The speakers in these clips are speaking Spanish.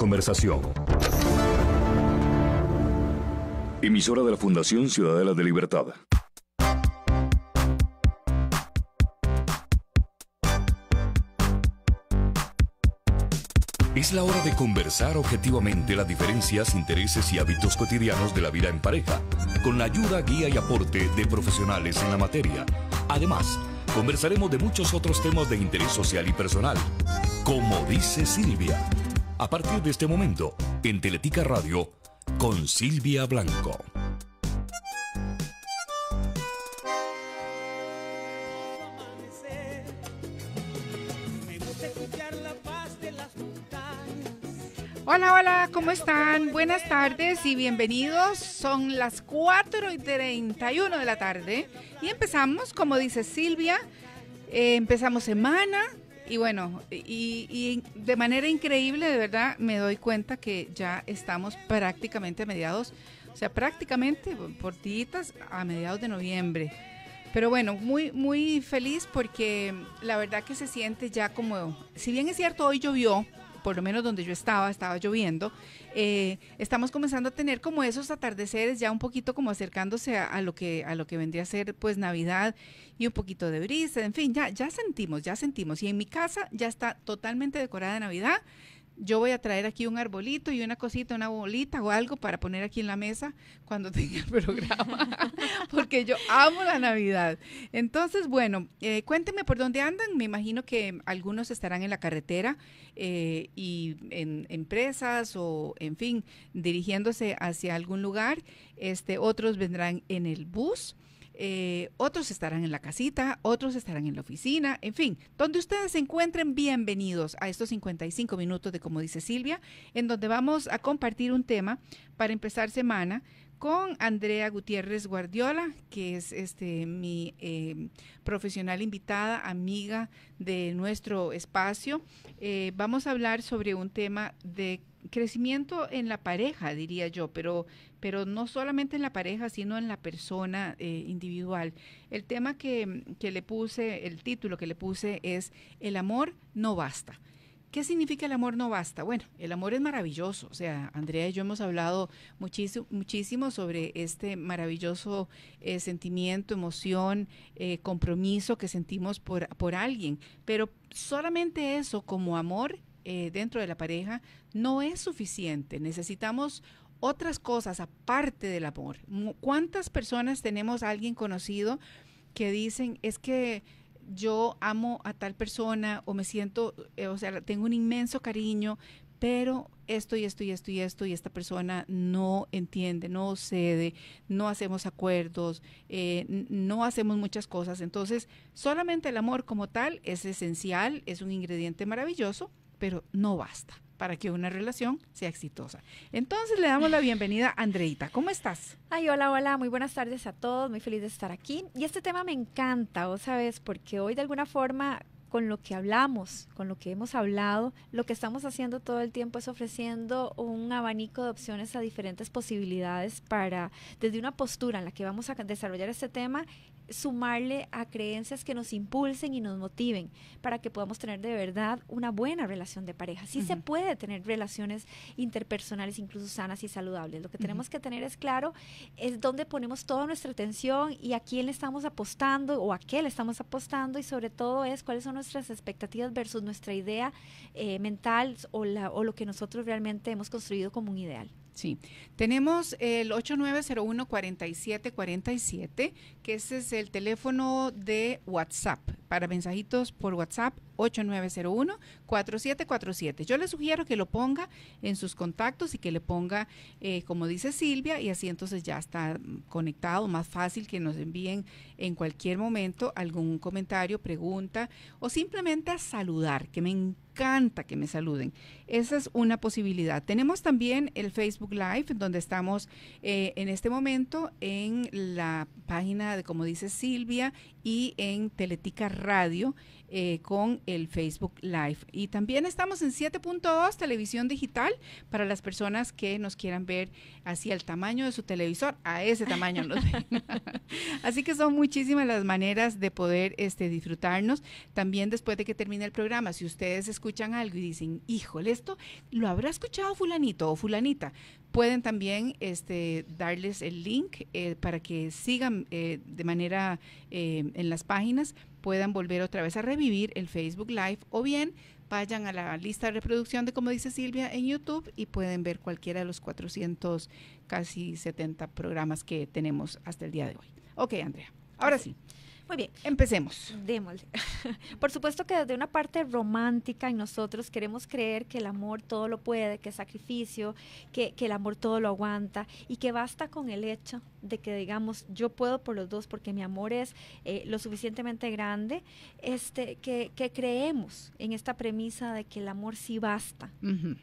Conversación. Emisora de la Fundación Ciudadela de Libertad. Es la hora de conversar objetivamente las diferencias, intereses y hábitos cotidianos de la vida en pareja, con la ayuda, guía y aporte de profesionales en la materia. Además, conversaremos de muchos otros temas de interés social y personal. Como dice Silvia, a partir de este momento, en Teletica Radio, con Silvia Blanco. Hola, hola, ¿cómo están? Buenas tardes y bienvenidos. Son las 4 y 31 de la tarde y empezamos, como dice Silvia, eh, empezamos semana y bueno, y, de manera increíble, de verdad, me doy cuenta que ya estamos prácticamente a mediados, o sea, prácticamente por titas a mediados de noviembre. Pero bueno, muy, muy feliz porque la verdad que se siente ya como, si bien es cierto, hoy llovió, por lo menos donde yo estaba, estaba lloviendo, eh, estamos comenzando a tener como esos atardeceres ya un poquito como acercándose a, lo que a lo que vendría a ser pues Navidad y un poquito de brisa, en fin, ya ya sentimos, ya sentimos. Y en mi casa ya está totalmente decorada de Navidad yo voy a traer aquí un arbolito y una cosita, una bolita o algo para poner aquí en la mesa cuando tenga el programa, porque yo amo la Navidad. Entonces, bueno, eh, cuéntenme por dónde andan. Me imagino que algunos estarán en la carretera eh, y en empresas o, en fin, dirigiéndose hacia algún lugar. Este, otros vendrán en el bus. Eh, otros estarán en la casita, otros estarán en la oficina, en fin, donde ustedes se encuentren bienvenidos a estos 55 minutos de Como dice Silvia, en donde vamos a compartir un tema para empezar semana con Andrea Gutiérrez Guardiola, que es este mi eh, profesional invitada, amiga de nuestro espacio. Eh, vamos a hablar sobre un tema de crecimiento en la pareja, diría yo, pero, pero no solamente en la pareja, sino en la persona eh, individual. El tema que, que le puse, el título que le puse es El amor no basta. ¿Qué significa el amor no basta? Bueno, el amor es maravilloso. O sea, Andrea y yo hemos hablado muchísimo, muchísimo sobre este maravilloso eh, sentimiento, emoción, eh, compromiso que sentimos por, por alguien. Pero solamente eso como amor eh, dentro de la pareja no es suficiente. Necesitamos otras cosas aparte del amor. ¿Cuántas personas tenemos a alguien conocido que dicen es que yo amo a tal persona o me siento, eh, o sea, tengo un inmenso cariño, pero esto y esto y esto y esto y esta persona no entiende, no cede, no hacemos acuerdos, eh, no hacemos muchas cosas. Entonces, solamente el amor como tal es esencial, es un ingrediente maravilloso, pero no basta para que una relación sea exitosa. Entonces le damos la bienvenida a Andreita. ¿Cómo estás? Ay, hola, hola, muy buenas tardes a todos, muy feliz de estar aquí. Y este tema me encanta, vos sabes, porque hoy de alguna forma con lo que hablamos, con lo que hemos hablado, lo que estamos haciendo todo el tiempo es ofreciendo un abanico de opciones a diferentes posibilidades para, desde una postura en la que vamos a desarrollar este tema, sumarle a creencias que nos impulsen y nos motiven para que podamos tener de verdad una buena relación de pareja. Sí se puede tener relaciones interpersonales incluso sanas y saludables. Lo que tenemos que tener es claro es dónde ponemos toda nuestra atención y a quién le estamos apostando o a qué le estamos apostando y sobre todo es cuáles son nuestras expectativas versus nuestra idea eh, mental o, la, o lo que nosotros realmente hemos construido como un ideal. Sí, tenemos el 8901-4747, que ese es el teléfono de WhatsApp, para mensajitos por WhatsApp 8901-4747. Yo le sugiero que lo ponga en sus contactos y que le ponga, eh, como dice Silvia, y así entonces ya está conectado, más fácil que nos envíen en cualquier momento algún comentario, pregunta o simplemente a saludar, que me encanta que me saluden. Esa es una posibilidad. Tenemos también el Facebook Live, donde estamos eh, en este momento en la página de, como dice Silvia, y en Teletica Radio. Eh, con el Facebook Live. Y también estamos en 7.2 televisión digital para las personas que nos quieran ver así el tamaño de su televisor, a ese tamaño nos ven. así que son muchísimas las maneras de poder este, disfrutarnos. También después de que termine el programa, si ustedes escuchan algo y dicen, híjole, esto lo habrá escuchado fulanito o fulanita, pueden también este, darles el link eh, para que sigan eh, de manera en las páginas puedan volver otra vez a revivir el Facebook Live o bien vayan a la lista de reproducción de como dice Silvia en YouTube y pueden ver cualquiera de los 400 casi 70 programas que tenemos hasta el día de hoy. Ok, Andrea. Ahora sí. Muy bien. Empecemos. Démosle. Por supuesto que desde una parte romántica en nosotros queremos creer que el amor todo lo puede, que es sacrificio, que, que el amor todo lo aguanta y que basta con el hecho de que digamos yo puedo por los dos porque mi amor es eh, lo suficientemente grande, este, que, que, creemos en esta premisa de que el amor sí basta,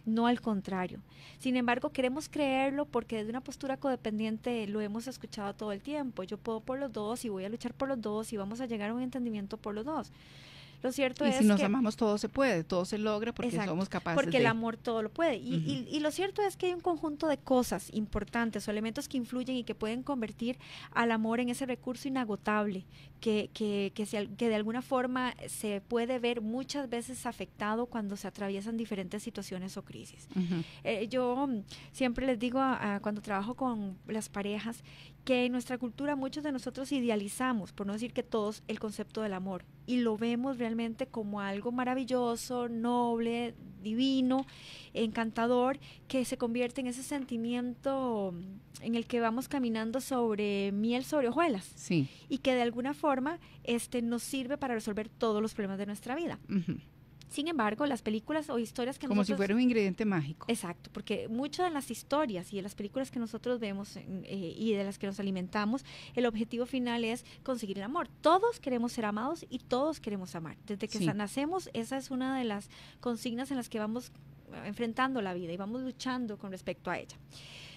no al contrario. Sin embargo, queremos creerlo porque desde una postura codependiente lo hemos escuchado todo el tiempo. Yo puedo por los dos y voy a luchar por los dos y vamos a llegar a un entendimiento por los dos. Lo cierto y es si nos amamos todo se puede, todo se logra porque somos capaces Porque el amor todo lo puede. Y, y, lo cierto es que hay un conjunto de cosas importantes o elementos que influyen y que pueden convertir al amor en ese recurso inagotable que, que, que, que de alguna forma se puede ver muchas veces afectado cuando se atraviesan diferentes situaciones o crisis. Eh, yo siempre les digo cuando trabajo con las parejas que en nuestra cultura muchos de nosotros idealizamos, por no decir que todos, el concepto del amor y lo vemos realmente como algo maravilloso, noble, divino, encantador, que se convierte en ese sentimiento en el que vamos caminando sobre miel sobre hojuelas sí. y que de alguna forma este, nos sirve para resolver todos los problemas de nuestra vida. Sin embargo, las películas o historias que Como si fuera un ingrediente mágico. Exacto, porque muchas de las historias y de las películas que nosotros vemos eh, y de las que nos alimentamos, el objetivo final es conseguir el amor. Todos queremos ser amados y todos queremos amar. Desde que nacemos, esa es una de las consignas en las que vamos enfrentando la vida y vamos luchando con respecto a ella.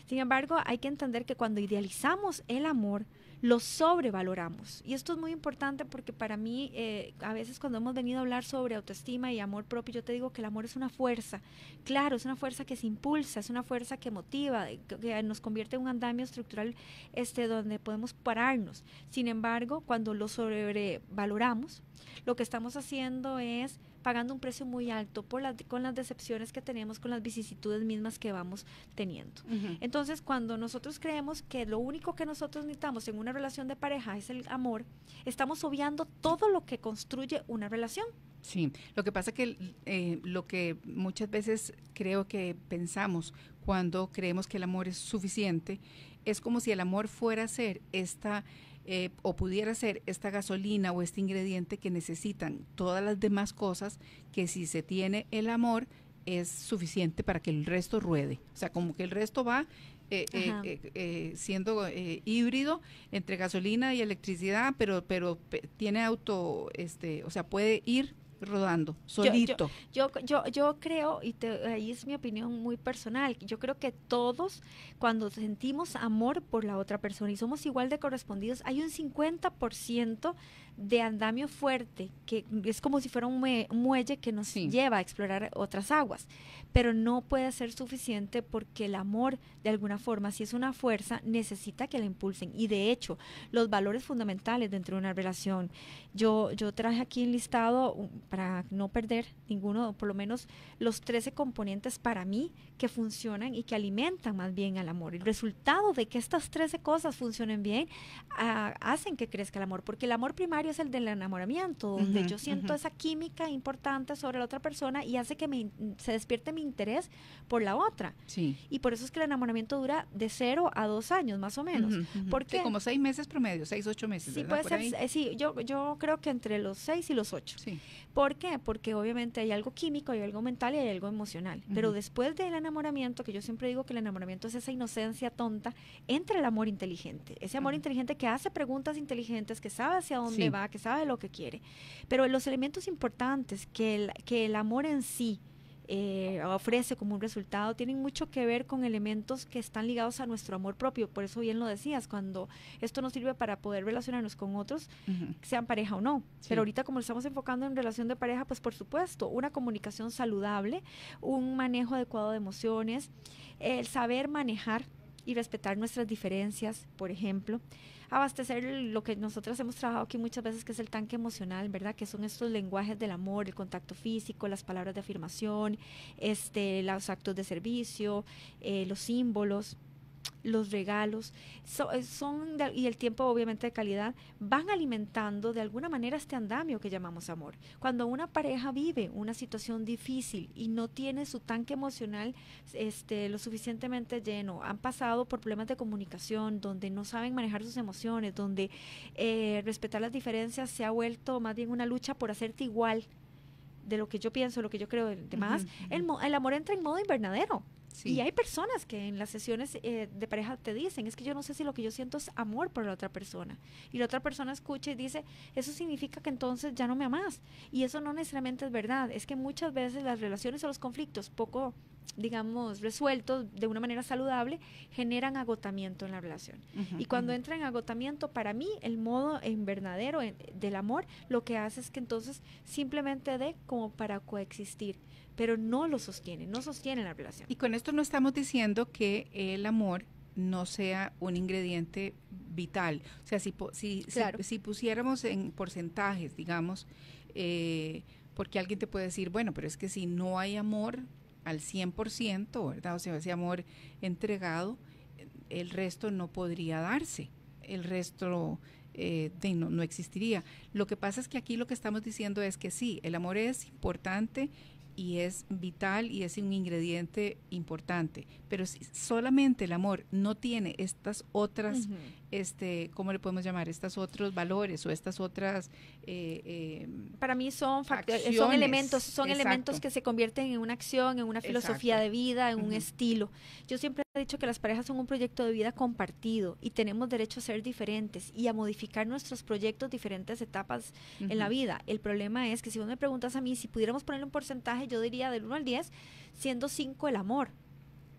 Sin embargo, hay que entender que cuando idealizamos el amor, lo sobrevaloramos. Y esto es muy importante porque para mí, eh, a veces cuando hemos venido a hablar sobre autoestima y amor propio, yo te digo que el amor es una fuerza. Claro, es una fuerza que se impulsa, es una fuerza que motiva, que nos convierte en un andamio estructural este, donde podemos pararnos. Sin embargo, cuando lo sobrevaloramos, lo que estamos haciendo es pagando un precio muy alto por con las decepciones que tenemos, con las vicisitudes mismas que vamos teniendo. Entonces, cuando nosotros creemos que lo único que nosotros necesitamos en una relación de pareja es el amor, estamos obviando todo lo que construye una relación. Sí, lo que pasa que eh, lo que muchas veces creo que pensamos cuando creemos que el amor es suficiente, es como si el amor fuera a ser esta eh, o pudiera ser esta gasolina o este ingrediente que necesitan todas las demás cosas que si se tiene el amor es suficiente para que el resto ruede. O sea, como que el resto va eh, eh, siendo híbrido entre gasolina y electricidad, pero pero tiene auto, este, o sea, puede ir rodando, solito. Yo, yo, yo, creo, y ahí es mi opinión muy personal, yo creo que todos cuando sentimos amor por la otra persona y somos igual de correspondidos, hay un 50% de andamio fuerte, que es como si fuera un, muelle que nos lleva a explorar otras aguas, pero no puede ser suficiente porque el amor, de alguna forma, si es una fuerza, necesita que la impulsen. Y de hecho, los valores fundamentales dentro de una relación, yo, yo traje aquí enlistado, para no perder ninguno, por lo menos los 13 componentes para mí que funcionan y que alimentan más bien al amor. El resultado de que estas 13 cosas funcionen bien ah, hacen que crezca el amor, porque el amor primario es el del enamoramiento, donde yo siento esa química importante sobre la otra persona y hace que me, se despierte mi interés por la otra. Sí. Y por eso es que el enamoramiento dura de cero a dos años, más o menos. porque como seis meses promedio, seis, ocho meses. Sí, puede ser, eh, sí, yo, yo creo que entre los seis y los ocho. Sí. ¿Por qué? Porque obviamente hay algo químico, hay algo mental y hay algo emocional. Pero después del enamoramiento, que yo siempre digo que el enamoramiento es esa inocencia tonta, entra el amor inteligente. Ese amor inteligente que hace preguntas inteligentes, que sabe hacia dónde va, que sabe lo que quiere. Pero los elementos importantes que el, que el amor en sí eh, ofrece como un resultado, tienen mucho que ver con elementos que están ligados a nuestro amor propio. Por eso bien lo decías, cuando esto nos sirve para poder relacionarnos con otros, sean pareja o no. Pero ahorita como estamos enfocando en relación de pareja, pues por supuesto, una comunicación saludable, un manejo adecuado de emociones, el saber manejar y respetar nuestras diferencias, por ejemplo abastecer lo que nosotros hemos trabajado aquí muchas veces, que es el tanque emocional, ¿verdad? Que son estos lenguajes del amor, el contacto físico, las palabras de afirmación, este, los actos de servicio, eh, los símbolos los regalos eh, son y el tiempo obviamente de calidad van alimentando de alguna manera este andamio que llamamos amor. Cuando una pareja vive una situación difícil y no tiene su tanque emocional este, lo suficientemente lleno, han pasado por problemas de comunicación, donde no saben manejar sus emociones, donde eh, respetar las diferencias se ha vuelto más bien una lucha por hacerte igual de lo que yo pienso, lo que yo creo demás, el, el amor entra en modo invernadero. Y hay personas que en las sesiones eh, de pareja te dicen, es que yo no sé si lo que yo siento es amor por la otra persona. Y la otra persona escucha y dice, eso significa que entonces ya no me amas. Y eso no necesariamente es verdad. Es que muchas veces las relaciones o los conflictos poco, digamos, resueltos de una manera saludable, generan agotamiento en la relación. y cuando entra en agotamiento, para mí, el modo invernadero del amor, lo que hace es que entonces simplemente dé como para coexistir pero no lo sostiene, no sostiene la relación. Y con esto no estamos diciendo que el amor no sea un ingrediente vital. O sea, si, si, si, pusiéramos en porcentajes, digamos, eh, porque alguien te puede decir, bueno, pero es que si no hay amor al 100%, ¿verdad? O sea, ese amor entregado, el resto no podría darse. El resto eh, no, no, existiría. Lo que pasa es que aquí lo que estamos diciendo es que sí, el amor es importante y es vital y es un ingrediente importante. Pero si solamente el amor no tiene estas otras, este, ¿cómo le podemos llamar? Estas otros valores o estas otras... Eh, eh, Para mí son, eh, son elementos, son elementos que se convierten en una acción, en una filosofía de vida, en un estilo. Yo siempre he dicho que las parejas son un proyecto de vida compartido y tenemos derecho a ser diferentes y a modificar nuestros proyectos diferentes etapas en la vida. El problema es que si vos me preguntas a mí si pudiéramos ponerle un porcentaje, yo diría del 1 al 10, siendo 5 el amor.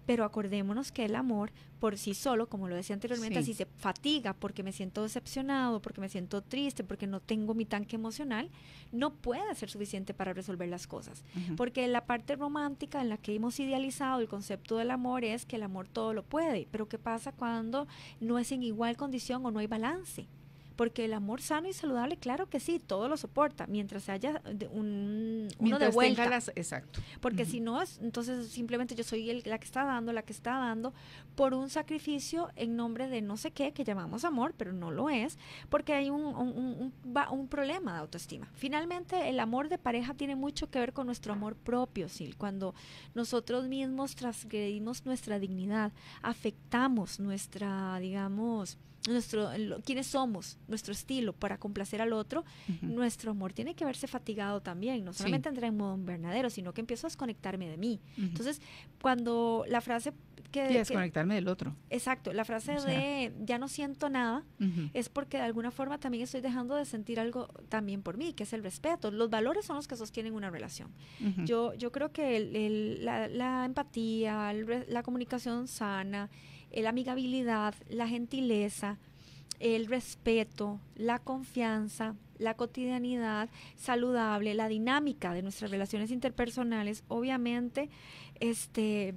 Pero acordémonos que el amor por sí solo, como lo decía anteriormente, si se fatiga porque me siento decepcionado, porque me siento triste, porque no tengo mi tanque emocional, no puede ser suficiente para resolver las cosas. Porque la parte romántica en la que hemos idealizado el concepto del amor es que el amor todo lo puede. Pero ¿qué pasa cuando no es en igual condición o no hay balance? Porque el amor sano y saludable, claro que sí, todo lo soporta, mientras haya un, uno de vuelta. exacto. Porque si no, entonces simplemente yo soy el, la que está dando, la que está dando, por un sacrificio en nombre de no sé qué, que llamamos amor, pero no lo es, porque hay un, un, un, problema de autoestima. Finalmente, el amor de pareja tiene mucho que ver con nuestro amor propio, ¿sí? Cuando nosotros mismos transgredimos nuestra dignidad, afectamos nuestra, digamos, nuestro, quiénes somos, nuestro estilo para complacer al otro, nuestro amor tiene que verse fatigado también, no solamente entrar en modo invernadero, sino que empiezo a desconectarme de mí. Entonces, cuando la frase que... Y desconectarme del otro. Exacto, la frase de ya no siento nada es porque de alguna forma también estoy dejando de sentir algo también por mí, que es el respeto. Los valores son los que sostienen una relación. yo, yo creo que la, la, empatía, la comunicación sana, la amigabilidad, la gentileza, el respeto, la confianza, la cotidianidad saludable, la dinámica de nuestras relaciones interpersonales, obviamente, este,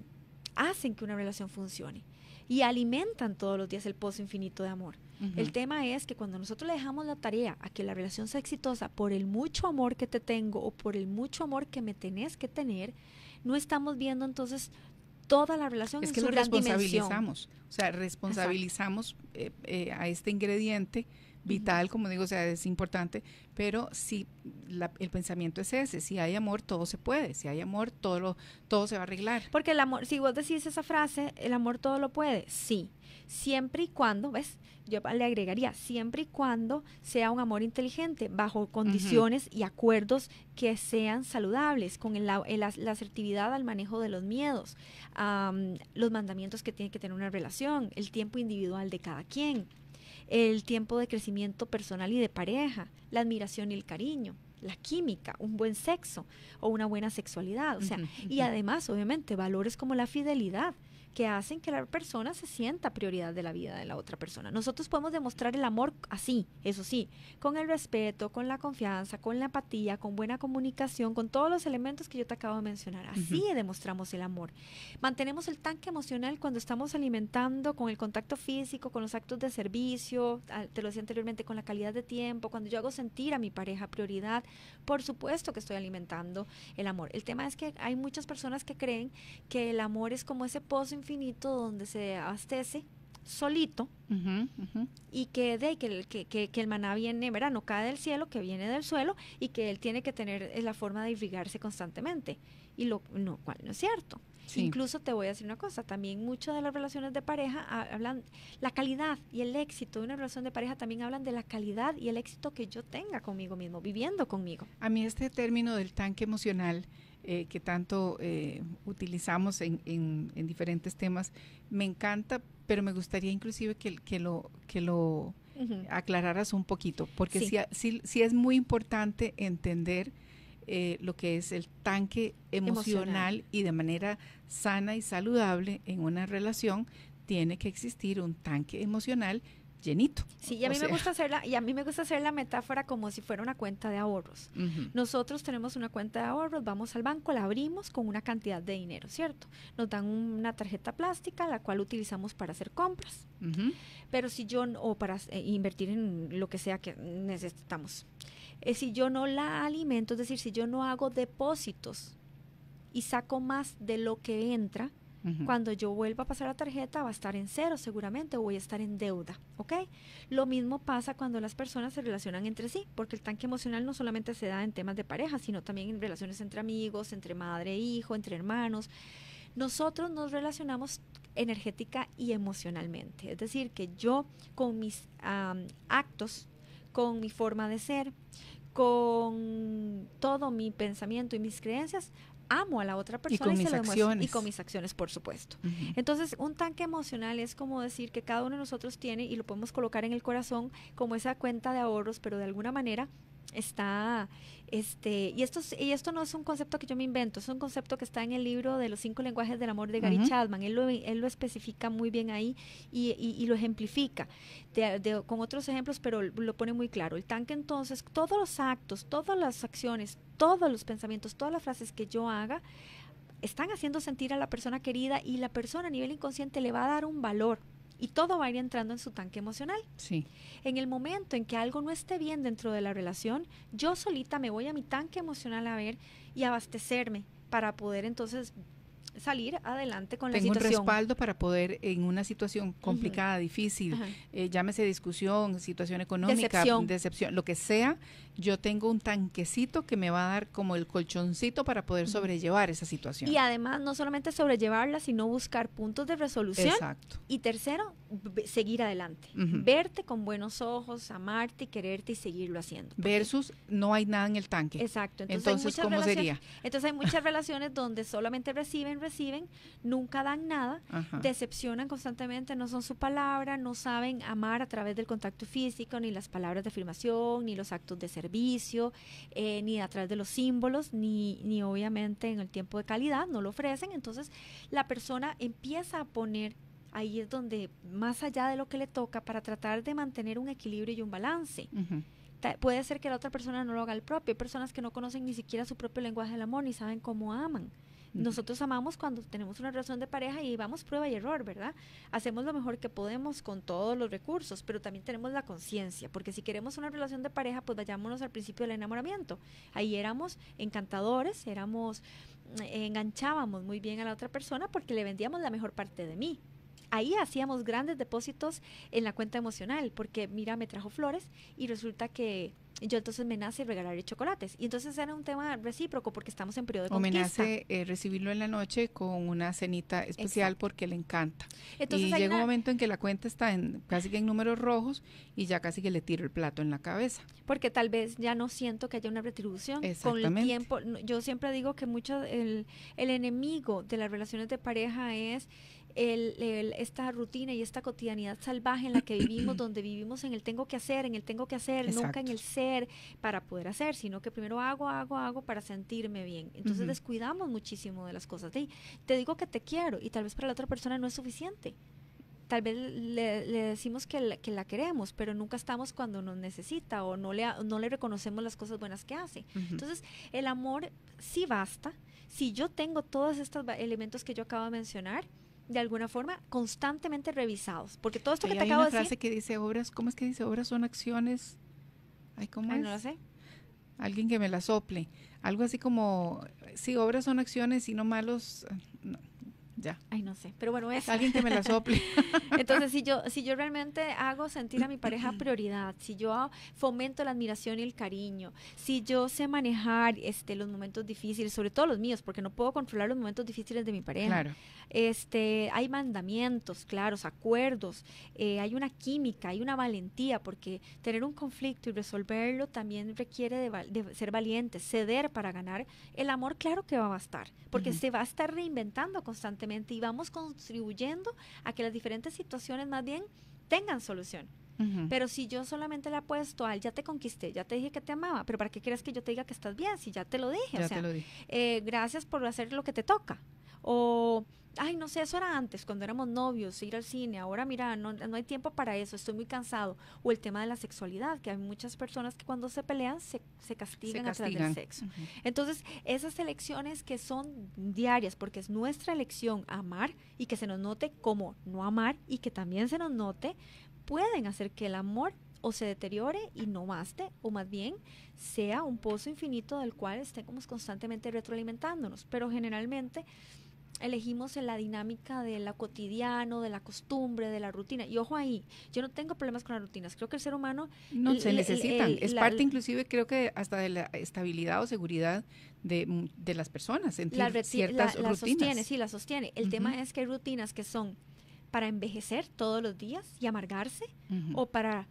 hacen que una relación funcione y alimentan todos los días el pozo infinito de amor. El tema es que cuando nosotros le dejamos la tarea a que la relación sea exitosa por el mucho amor que te tengo o por el mucho amor que me tenés que tener, no estamos viendo entonces toda la relación es que lo responsabilizamos. O sea responsabilizamos eh, eh, a este ingrediente vital como digo o sea es importante pero si el pensamiento es ese si hay amor todo se puede si hay amor todo lo, todo se va a arreglar. Porque el amor si vos decís esa frase el amor todo lo puede sí siempre y cuando, ¿ves? Yo le agregaría, siempre y cuando sea un amor inteligente, bajo condiciones y acuerdos que sean saludables, con el, la asertividad al manejo de los miedos, los mandamientos que tiene que tener una relación, el tiempo individual de cada quien, el tiempo de crecimiento personal y de pareja, la admiración y el cariño la química, un buen sexo o una buena sexualidad. O sea, y además, obviamente, valores como la fidelidad que hacen que la persona se sienta prioridad de la vida de la otra persona. Nosotros podemos demostrar el amor así, eso sí, con el respeto, con la confianza, con la empatía, con buena comunicación, con todos los elementos que yo te acabo de mencionar. Así demostramos el amor. Mantenemos el tanque emocional cuando estamos alimentando con el contacto físico, con los actos de servicio, te lo decía anteriormente, con la calidad de tiempo, cuando yo hago sentir a mi pareja prioridad, por supuesto que estoy alimentando el amor. El tema es que hay muchas personas que creen que el amor es como ese pozo infinito donde se abastece solito y que, de, que, que, que, el maná viene, ¿verdad? No cae del cielo, que viene del suelo y que él tiene que tener eh, la forma de irrigarse constantemente. Y lo no, cual no es cierto. Incluso te voy a decir una cosa, también muchas de las relaciones de pareja hablan, la calidad y el éxito de una relación de pareja también hablan de la calidad y el éxito que yo tenga conmigo mismo, viviendo conmigo. A mí este término del tanque emocional eh, que tanto eh, utilizamos en, en, diferentes temas. Me encanta, pero me gustaría inclusive que, que lo, que lo aclararas un poquito, porque sí. sí, es muy importante entender eh, lo que es el tanque emocional, y de manera sana y saludable en una relación tiene que existir un tanque emocional llenito. Sí, y a mí me gusta hacerla, y a mí me gusta hacer la metáfora como si fuera una cuenta de ahorros. Nosotros tenemos una cuenta de ahorros, vamos al banco, la abrimos con una cantidad de dinero, ¿cierto? Nos dan una tarjeta plástica, la cual utilizamos para hacer compras. Pero si yo, o para eh, invertir en lo que sea que necesitamos. Eh, si yo no la alimento, es decir, si yo no hago depósitos y saco más de lo que entra, cuando yo vuelva a pasar la tarjeta va a estar en cero seguramente o voy a estar en deuda, ¿ok? Lo mismo pasa cuando las personas se relacionan entre sí, porque el tanque emocional no solamente se da en temas de pareja, sino también en relaciones entre amigos, entre madre e hijo, entre hermanos. Nosotros nos relacionamos energética y emocionalmente, es decir, que yo con mis actos, con mi forma de ser, con todo mi pensamiento y mis creencias, amo a la otra persona y con, mis, acciones. y con mis acciones, por supuesto. Entonces, un tanque emocional es como decir que cada uno de nosotros tiene y lo podemos colocar en el corazón como esa cuenta de ahorros, pero de alguna manera está este y esto y esto no es un concepto que yo me invento es un concepto que está en el libro de los cinco lenguajes del amor de Gary Chapman. Él lo, él lo especifica muy bien ahí y, y, lo ejemplifica con otros ejemplos pero lo pone muy claro. El tanque entonces todos los actos todas las acciones todos los pensamientos todas las frases que yo haga están haciendo sentir a la persona querida y la persona a nivel inconsciente le va a dar un valor y todo va a ir entrando en su tanque emocional. Sí. En el momento en que algo no esté bien dentro de la relación, yo solita me voy a mi tanque emocional a ver y abastecerme para poder entonces salir adelante con la situación. Tengo un respaldo para poder en una situación complicada, difícil, eh, llámese discusión, situación económica, decepción. lo que sea, yo tengo un tanquecito que me va a dar como el colchoncito para poder sobrellevar esa situación. Y además no solamente sobrellevarla, sino buscar puntos de resolución. Exacto. Y tercero, seguir adelante. Verte con buenos ojos, amarte, quererte y seguirlo haciendo. Versus no hay nada en el tanque. Exacto. Entonces, ¿cómo sería? Entonces hay muchas relaciones donde solamente reciben, reciben, nunca dan nada, decepcionan constantemente, no son su palabra, no saben amar a través del contacto físico, ni las palabras de afirmación, ni los actos de servicio, eh, ni a través de los símbolos, ni, ni obviamente en el tiempo de calidad, no lo ofrecen. Entonces la persona empieza a poner ahí es donde más allá de lo que le toca para tratar de mantener un equilibrio y un balance. Puede ser que la otra persona no lo haga el propio. Hay personas que no conocen ni siquiera su propio lenguaje del amor, ni saben cómo aman. Nosotros amamos cuando tenemos una relación de pareja y vamos prueba y error, ¿verdad? Hacemos lo mejor que podemos con todos los recursos, pero también tenemos la conciencia, porque si queremos una relación de pareja, pues vayámonos al principio del enamoramiento. Ahí éramos encantadores, éramos eh, enganchábamos muy bien a la otra persona porque le vendíamos la mejor parte de mí, ahí hacíamos grandes depósitos en la cuenta emocional, porque mira, me trajo flores y resulta que yo entonces me nace regalarle chocolates. Y entonces era un tema recíproco porque estamos en periodo de conquista. O me nace eh, recibirlo en la noche con una cenita especial porque le encanta. y llega un momento en que la cuenta está en casi que en números rojos y ya casi que le tiro el plato en la cabeza. Porque tal vez ya no siento que haya una retribución. Con el tiempo, yo siempre digo que mucho el, el enemigo de las relaciones de pareja es el, esta rutina y esta cotidianidad salvaje en la que vivimos, donde vivimos en el tengo que hacer, en el tengo que hacer, nunca en el ser para poder hacer, sino que primero hago, hago, hago para sentirme bien. Entonces descuidamos muchísimo de las cosas. te digo que te quiero y tal vez para la otra persona no es suficiente tal vez le, decimos que la, que la, queremos, pero nunca estamos cuando nos necesita o no le, no le reconocemos las cosas buenas que hace. Entonces, el amor sí basta. Si yo tengo todos estos elementos que yo acabo de mencionar, de alguna forma, constantemente revisados. Porque todo esto que te acabo de decir... frase que dice, obras, ¿cómo es que dice? Obras son acciones... Ay, ¿cómo es? no lo sé. Alguien que me la sople. Algo así como, sí, obras son acciones y no malos... Ya. Ay, no sé, pero bueno, es alguien que me la sople. Entonces, si yo si yo realmente hago sentir a mi pareja prioridad, si yo fomento la admiración y el cariño, si yo sé manejar este los momentos difíciles, sobre todo los míos, porque no puedo controlar los momentos difíciles de mi pareja. Claro. Este, hay mandamientos claros, acuerdos, eh, hay una química, hay una valentía, porque tener un conflicto y resolverlo también requiere de, ser valiente, ceder para ganar. El amor, claro que va a bastar, porque se va a estar reinventando constantemente y vamos contribuyendo a que las diferentes situaciones más bien tengan solución. Pero si yo solamente le apuesto al ya te conquisté, ya te dije que te amaba, pero ¿para qué quieres que yo te diga que estás bien si ya te lo dije? Ya lo dije. Eh, gracias por hacer lo que te toca. O ay, no sé, eso era antes, cuando éramos novios, ir al cine, ahora mira, no, no, hay tiempo para eso, estoy muy cansado. O el tema de la sexualidad, que hay muchas personas que cuando se pelean se, se castigan, a través del sexo. Entonces, esas elecciones que son diarias, porque es nuestra elección amar y que se nos note como no amar y que también se nos note, pueden hacer que el amor o se deteriore y no baste, o más bien sea un pozo infinito del cual estemos constantemente retroalimentándonos. Pero generalmente elegimos en la dinámica de la cotidiano, de la costumbre, de la rutina. Y ojo ahí, yo no tengo problemas con las rutinas. Creo que el ser humano... No, se necesitan. es parte inclusive, creo que hasta de la estabilidad o seguridad de, mm, de las personas, sentir la, ciertas la, sostiene, sí, la sostiene. El tema es que hay rutinas que son para envejecer todos los días y amargarse, o para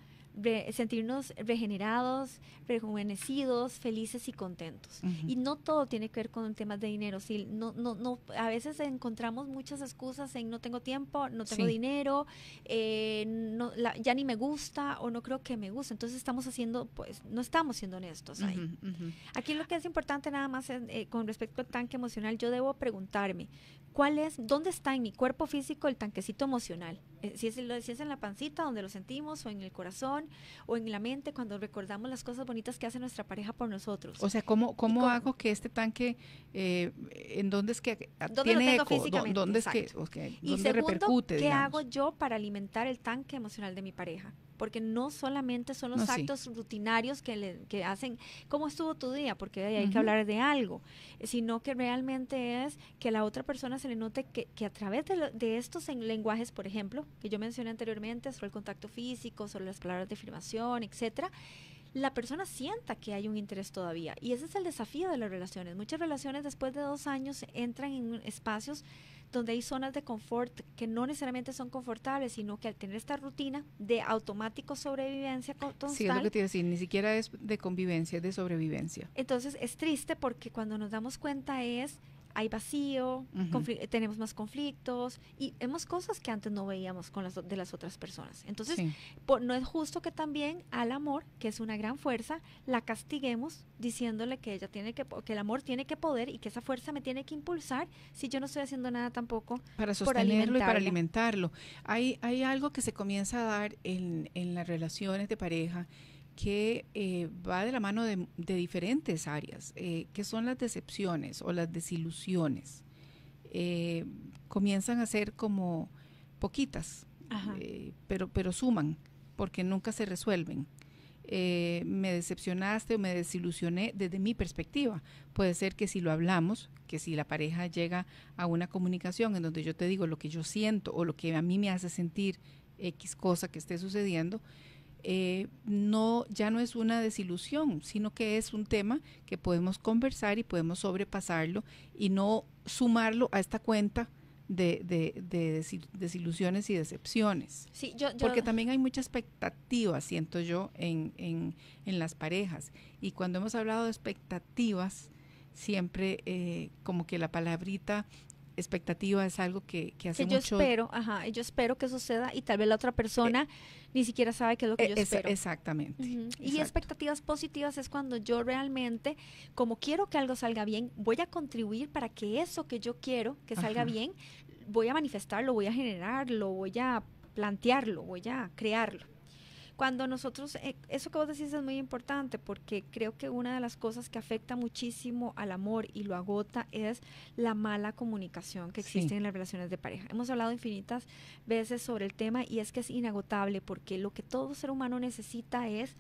sentirnos regenerados, rejuvenecidos, felices y contentos. Y no todo tiene que ver con temas de dinero. Sí, no, no, no, a veces encontramos muchas excusas en no tengo tiempo, no tengo dinero, eh, no, ya ni me gusta o no creo que me guste. Entonces estamos haciendo, pues, no estamos siendo honestos ahí. Aquí lo que es importante nada más eh, con respecto al tanque emocional, yo debo preguntarme, ¿cuál es, dónde está en mi cuerpo físico el tanquecito emocional? Eh, si, es, si es en la pancita donde lo sentimos o en el corazón o en la mente cuando recordamos las cosas bonitas que hace nuestra pareja por nosotros. O sea, ¿cómo, cómo, hago que este tanque, eh, en dónde es que tiene eco? ¿Dónde es que y segundo, ¿qué hago yo para alimentar el tanque emocional de mi pareja? Porque no solamente son los actos rutinarios que, le, que hacen, ¿cómo estuvo tu día? Porque hay que hablar de algo, eh, sino que realmente es que la otra persona se le note que, que a través de, de estos lenguajes, por ejemplo, que yo mencioné anteriormente, sobre el contacto físico, sobre las palabras de afirmación, etcétera, la persona sienta que hay un interés todavía. Y ese es el desafío de las relaciones. Muchas relaciones después de dos años entran en espacios donde hay zonas de confort que no necesariamente son confortables, sino que al tener esta rutina de automático sobrevivencia total, Sí, es lo que te iba a decir, ni siquiera es de convivencia, es de sobrevivencia. Entonces es triste porque cuando nos damos cuenta es hay vacío, tenemos más conflictos y vemos cosas que antes no veíamos con las de las otras personas. Entonces, no es justo que también al amor, que es una gran fuerza, la castiguemos diciéndole que ella tiene que que el amor tiene que poder y que esa fuerza me tiene que impulsar si yo no estoy haciendo nada tampoco para sostenerlo y para alimentarlo. Hay hay algo que se comienza a dar en en las relaciones de pareja que eh, va de la mano de, diferentes áreas, eh, que son las decepciones o las desilusiones. Eh, comienzan a ser como poquitas, pero, pero suman, porque nunca se resuelven. me decepcionaste o me desilusioné desde mi perspectiva. Puede ser que si lo hablamos, que si la pareja llega a una comunicación en donde yo te digo lo que yo siento o lo que a mí me hace sentir X cosa que esté sucediendo, eh, no, ya no es una desilusión, sino que es un tema que podemos conversar y podemos sobrepasarlo y no sumarlo a esta cuenta de, de, desilusiones y decepciones. Sí, yo, Porque también hay mucha expectativa, siento yo, en, en, en, las parejas. Y cuando hemos hablado de expectativas, siempre eh, como que la palabrita expectativa es algo que, que hace que yo mucho... espero, ajá, yo espero que suceda y tal vez la otra persona ni siquiera sabe qué es lo que Eh, yo es- espero. exactamente. Y expectativas positivas es cuando yo realmente, como quiero que algo salga bien, voy a contribuir para que eso que yo quiero que salga Ajá. bien, voy a manifestarlo, voy a generarlo, voy a plantearlo, voy a crearlo. Cuando nosotros, eh, eso que vos decís es muy importante porque creo que una de las cosas que afecta muchísimo al amor y lo agota es la mala comunicación que Sí. existe en las relaciones de pareja. Hemos hablado infinitas veces sobre el tema y es que es inagotable porque lo que todo ser humano necesita es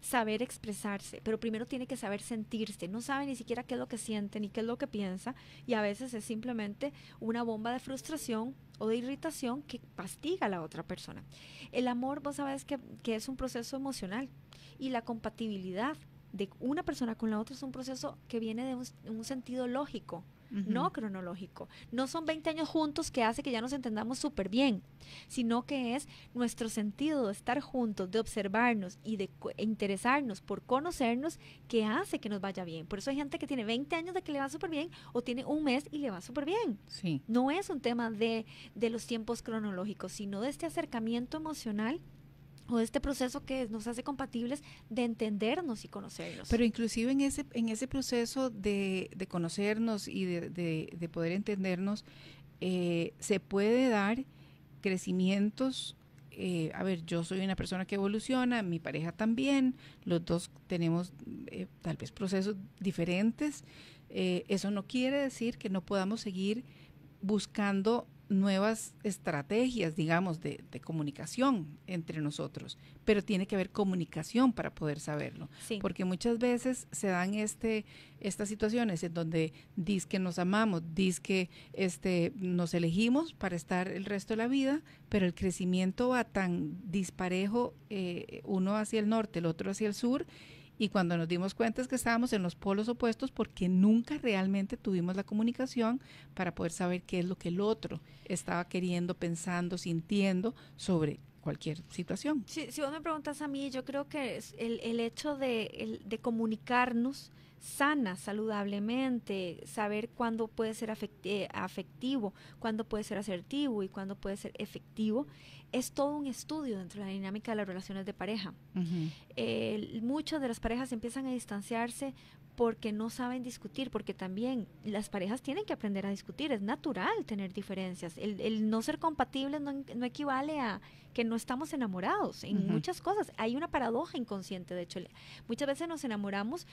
saber expresarse, pero primero tiene que saber sentirse. No sabe ni siquiera qué es lo que siente ni qué es lo que piensa y a veces es simplemente una bomba de frustración o de irritación que castiga a la otra persona. El amor, vos sabes que, que es un proceso emocional y la compatibilidad de una persona con la otra es un proceso que viene de un sentido lógico, Ujú. no cronológico. No son 20 años juntos que hace que ya nos entendamos súper bien, sino que es nuestro sentido de estar juntos, de observarnos y de e interesarnos por conocernos que hace que nos vaya bien. Por eso hay gente que tiene 20 años de que le va súper bien o tiene un mes y le va súper bien. Sí. No es un tema de, de los tiempos cronológicos, sino de este acercamiento emocional o este proceso que nos hace compatibles de entendernos y conocernos. Pero inclusive en ese, en ese proceso de, de conocernos y de, de- de poder entendernos, eh, se puede dar crecimientos. eh, a ver, yo soy una persona que evoluciona, mi pareja también, los dos tenemos eh, tal vez procesos diferentes. Eh, eso no quiere decir que no podamos seguir buscando nuevas estrategias, digamos, de, de comunicación entre nosotros, pero tiene que haber comunicación para poder saberlo sí. porque muchas veces se dan este estas situaciones en donde dis que nos amamos, dis que este nos elegimos para estar el resto de la vida, pero el crecimiento va tan disparejo, eh, uno hacia el norte, el otro hacia el sur, y cuando nos dimos cuenta es que estábamos en los polos opuestos porque nunca realmente tuvimos la comunicación para poder saber qué es lo que el otro estaba queriendo, pensando, sintiendo sobre cualquier situación. Si, si vos me preguntas a mí, yo creo que es el, el hecho de, de comunicarnos sana, saludablemente, saber cuándo puede ser eh, afectivo, cuándo puede ser asertivo y cuándo puede ser efectivo, es todo un estudio dentro de la dinámica de las relaciones de pareja. Eh, muchas de las parejas empiezan a distanciarse porque no saben discutir, porque también las parejas tienen que aprender a discutir, es natural tener diferencias. El, el no ser compatibles no, no equivale a que no estamos enamorados en muchas cosas. Hay una paradoja inconsciente, de hecho. Muchas veces nos enamoramos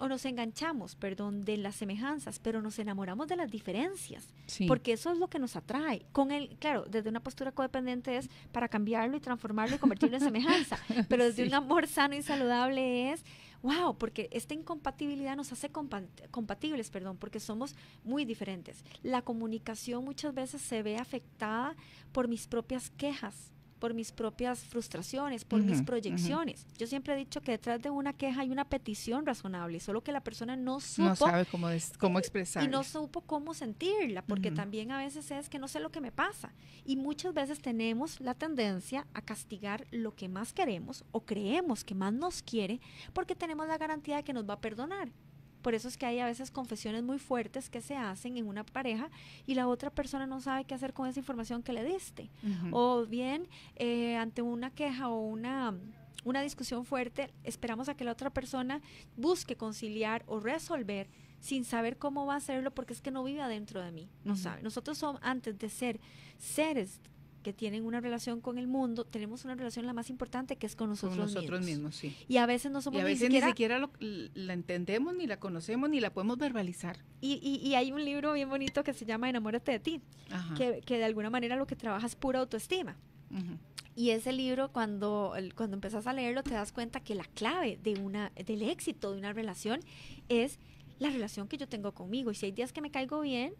o nos enganchamos, perdón, de las semejanzas, pero nos enamoramos de las diferencias, Sí. porque eso es lo que nos atrae. Con el, claro, desde una postura codependiente es para cambiarlo y transformarlo y convertirlo en semejanza, pero desde Sí. un amor sano y saludable es wow, porque esta incompatibilidad nos hace compa- compatibles, perdón, porque somos muy diferentes. La comunicación muchas veces se ve afectada por mis propias quejas, por mis propias frustraciones, por mis Ujú, ujú. proyecciones. Yo siempre he dicho que detrás de una queja hay una petición razonable, solo que la persona no supo no sabe cómo, des- cómo expresar. y no supo cómo sentirla, porque también a veces es que no sé lo que me pasa. Y muchas veces tenemos la tendencia a castigar lo que más queremos o creemos que más nos quiere porque tenemos la garantía de que nos va a perdonar. Por eso es que hay a veces confesiones muy fuertes que se hacen en una pareja y la otra persona no sabe qué hacer con esa información que le diste. O bien, eh, ante una queja o una, una discusión fuerte, esperamos a que la otra persona busque conciliar o resolver sin saber cómo va a hacerlo porque es que no vive adentro de mí, no Ujú. sabe. Nosotros somos, antes de ser seres que tienen una relación con el mundo, tenemos una relación la más importante que es con con nosotros, nosotros mismos. mismos, sí. Y a veces no Y somos a ni veces siquiera... ni siquiera lo- la entendemos, ni la conocemos, ni la podemos verbalizar. Y, y- y hay un libro bien bonito que se llama Enamórate de ti, que, que de alguna manera lo que trabaja es pura autoestima. Ujú. Y ese libro, cuando, cuando empezás a leerlo, te das cuenta que la clave de una, del éxito de una relación es la relación que yo tengo conmigo. Y si hay días que me caigo bien,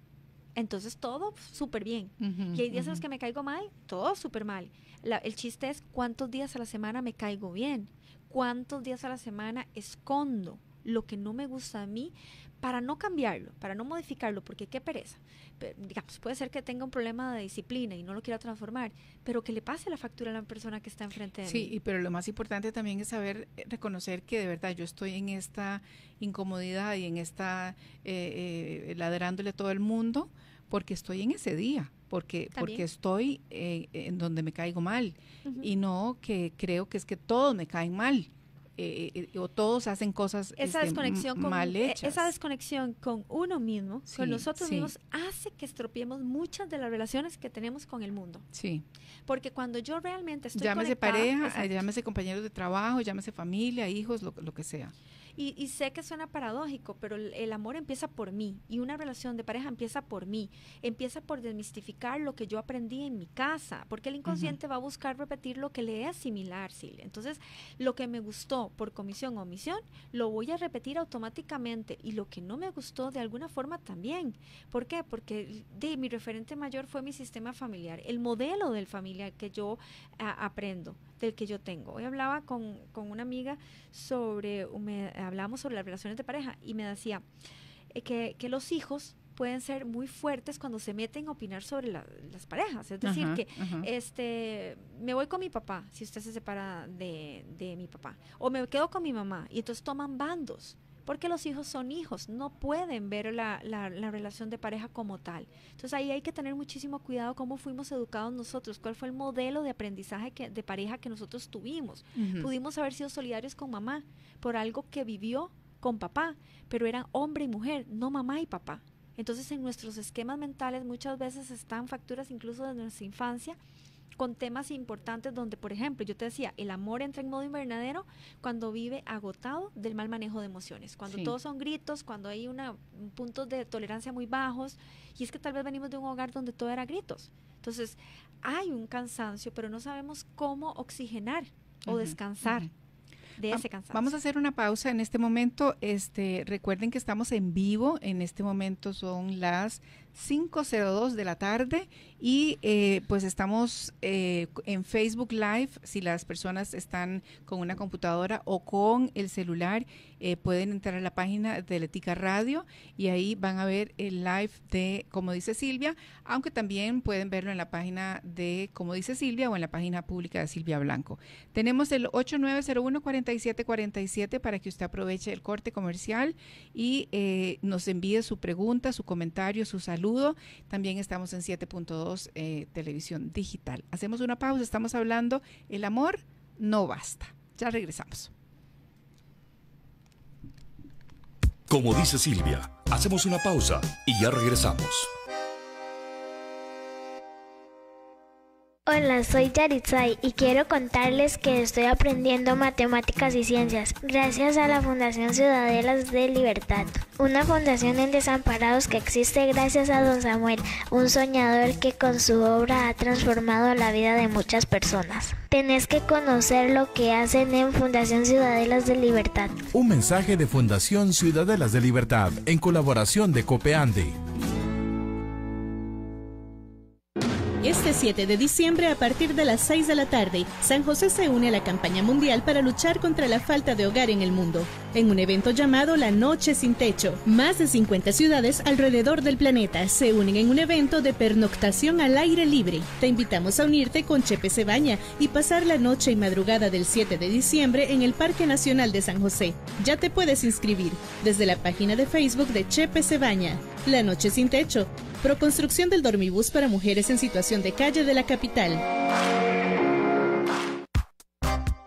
entonces todo súper bien. Ujú, Y hay días en los que me caigo mal, todo súper mal. La- el chiste es cuántos días a la semana me caigo bien, cuántos días a la semana escondo lo que no me gusta a mí para no cambiarlo, para no modificarlo, porque qué pereza. Pe- digamos, puede ser que tenga un problema de disciplina y no lo quiera transformar, pero que le pase la factura a la persona que está enfrente de Sí, mí. y- pero lo más importante también es saber eh, reconocer que de verdad yo estoy en esta incomodidad y en esta eh, eh, ladrándole a todo el mundo porque estoy en ese día, porque, porque estoy eh, en donde me caigo mal y no que creo que es que todos me caen mal. Eh, eh, o todos hacen cosas esa este, desconexión con, mal e, hechas. Esa desconexión con uno mismo, con nosotros mismos, hace que estropeemos muchas de las relaciones que tenemos con el mundo. Sí. Porque cuando yo realmente estoy Llámese pareja, llámese compañeros de trabajo, llámese familia, hijos, lo, lo que sea. Y, sé que suena paradójico, pero el, amor empieza por mí y una relación de pareja empieza por mí. Empieza por desmistificar lo que yo aprendí en mi casa, porque el inconsciente va a buscar repetir lo que le es similar, Silvia. Entonces, lo que me gustó por comisión o omisión, lo voy a repetir automáticamente y lo que no me gustó de alguna forma también. ¿Por qué? Porque de, mi referente mayor fue mi sistema familiar, el modelo del familiar que yo aprendo del que yo tengo. Hoy hablaba con, una amiga sobre, hablamos sobre las relaciones de pareja y me decía eh, que, los hijos pueden ser muy fuertes cuando se meten a opinar sobre las parejas. Es decir, que este me voy con mi papá, si usted se separa de, de mi papá, o me quedo con mi mamá, y entonces toman bandos porque los hijos son hijos, no pueden ver la, relación de pareja como tal. Entonces ahí hay que tener muchísimo cuidado cómo fuimos educados nosotros, cuál fue el modelo de aprendizaje que, de pareja que nosotros tuvimos. Pudimos haber sido solidarios con mamá por algo que vivió con papá, pero eran hombre y mujer, no mamá y papá. Entonces en nuestros esquemas mentales muchas veces están facturas incluso de nuestra infancia con temas importantes donde, por ejemplo, yo te decía, el amor entra en modo invernadero cuando vive agotado del mal manejo de emociones, cuando todos son gritos, cuando hay una, puntos de tolerancia muy bajos, y es que tal vez venimos de un hogar donde todo era gritos. Entonces, hay un cansancio, pero no sabemos cómo oxigenar o descansar. De ese cansancio. Vamos a hacer una pausa en este momento. Este, recuerden que estamos en vivo. En este momento son las 5.02 de la tarde y eh, pues estamos eh, en Facebook Live. Si las personas están con una computadora o con el celular, eh, pueden entrar a la página de Letica Radio y ahí van a ver el live de Como dice Silvia, aunque también pueden verlo en la página de Como dice Silvia o en la página pública de Silvia Blanco. Tenemos el 8901-4747 para que usted aproveche el corte comercial y nos envíe su pregunta, su comentario, su saludo. También estamos en 7.2 eh, televisión digital. Hacemos una pausa, estamos hablando, el amor no basta. Ya regresamos. Como dice Silvia, hacemos una pausa y ya regresamos. Hola, soy Yaritzai y quiero contarles que estoy aprendiendo matemáticas y ciencias gracias a la Fundación Ciudadelas de Libertad, una fundación en desamparados que existe gracias a don Samuel, un soñador que con su obra ha transformado la vida de muchas personas. Tenés que conocer lo que hacen en Fundación Ciudadelas de Libertad. Un mensaje de Fundación Ciudadelas de Libertad en colaboración de Copeande. Este 7 de diciembre a partir de las 6 de la tarde, San José se une a la campaña mundial para luchar contra la falta de hogar en el mundo, en un evento llamado La Noche sin Techo. Más de 50 ciudades alrededor del planeta se unen en un evento de pernoctación al aire libre. Te invitamos a unirte con Chepe Cebaña y pasar la noche y madrugada del 7 de diciembre en el Parque Nacional de San José. Ya te puedes inscribir desde la página de Facebook de Chepe Cebaña. La Noche sin Techo, Proconstrucción del dormibús para mujeres en situación de calle de la capital.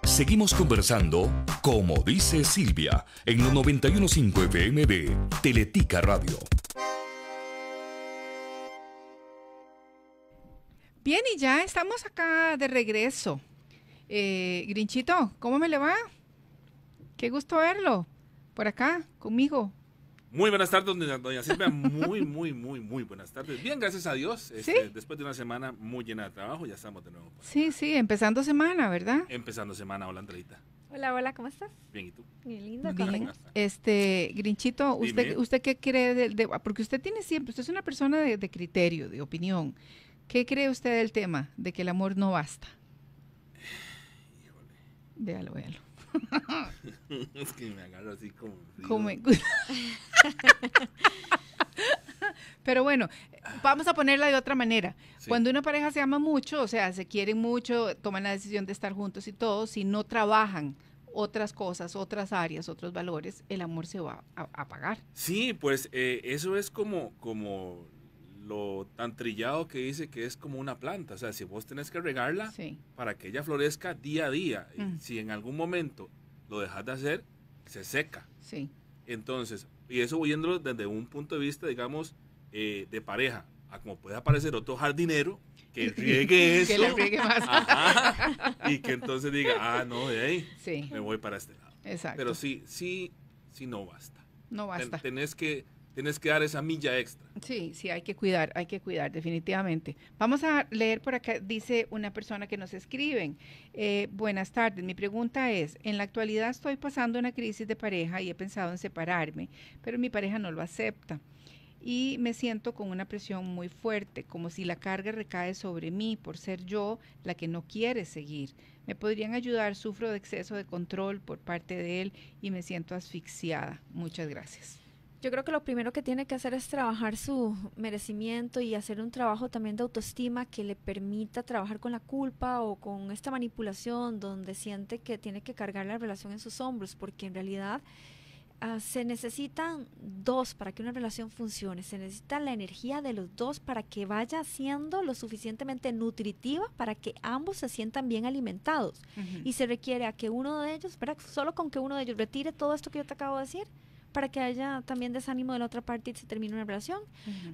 Seguimos conversando, como dice Silvia, en los 915 FM de Teletica Radio. Bien, y ya estamos acá de regreso. Eh, Grinchito, ¿cómo me le va? Qué gusto verlo. Por acá, conmigo. Muy buenas tardes, doña, Silvia. Muy, muy, muy, muy buenas tardes. Bien, gracias a Dios. Este, después de una semana muy llena de trabajo, ya estamos de nuevo. Sí, sí, empezando semana, ¿verdad? Empezando semana. Hola, Andreita. Hola, hola, ¿cómo estás? Bien, ¿y tú? Bien, lindo. Bien. Este, Grinchito, ¿usted, ¿usted qué cree? De, porque usted tiene siempre, usted es una persona de, de criterio, de opinión. ¿Qué cree usted del tema de que el amor no basta? Híjole. Véalo, véalo. es que me agarro así como... Pero bueno, vamos a ponerla de otra manera. Cuando una pareja se ama mucho, o sea, se quieren mucho, toman la decisión de estar juntos y todo, si no trabajan otras cosas, otras áreas, otros valores, el amor se va a apagar. Sí, pues eh, eso es como, como lo tan trillado que dice que es como una planta. O sea, si vos tenés que regarla para que ella florezca día a día, mm. si en algún momento lo dejas de hacer, se seca. Sí. Entonces, y eso viéndolo desde un punto de vista, digamos, eh, de pareja, a como puede aparecer otro jardinero que riegue eso. que le riegue más. y que entonces diga, ah, no, de ahí me voy para este lado. Exacto. Pero sí, sí, sí no basta. No basta. tenés que tienes que dar esa milla extra. Sí, sí, hay que cuidar, hay que cuidar, definitivamente. Vamos a leer por acá, dice una persona que nos escriben. Eh, buenas tardes, mi pregunta es, en la actualidad estoy pasando una crisis de pareja y he pensado en separarme, pero mi pareja no lo acepta. Y me siento con una presión muy fuerte, como si la carga recae sobre mí por ser yo la que no quiere seguir. ¿Me podrían ayudar? Sufro de exceso de control por parte de él y me siento asfixiada. Muchas gracias. Yo creo que lo primero que tiene que hacer es trabajar su merecimiento y hacer un trabajo también de autoestima que le permita trabajar con la culpa o con esta manipulación donde siente que tiene que cargar la relación en sus hombros, porque en realidad ah, se necesitan dos para que una relación funcione. Se necesita la energía de los dos para que vaya siendo lo suficientemente nutritiva para que ambos se sientan bien alimentados. Y se requiere a que uno de ellos, solo con que uno de ellos retire todo esto que yo te acabo de decir, para que haya también desánimo de la otra parte y se termine una relación.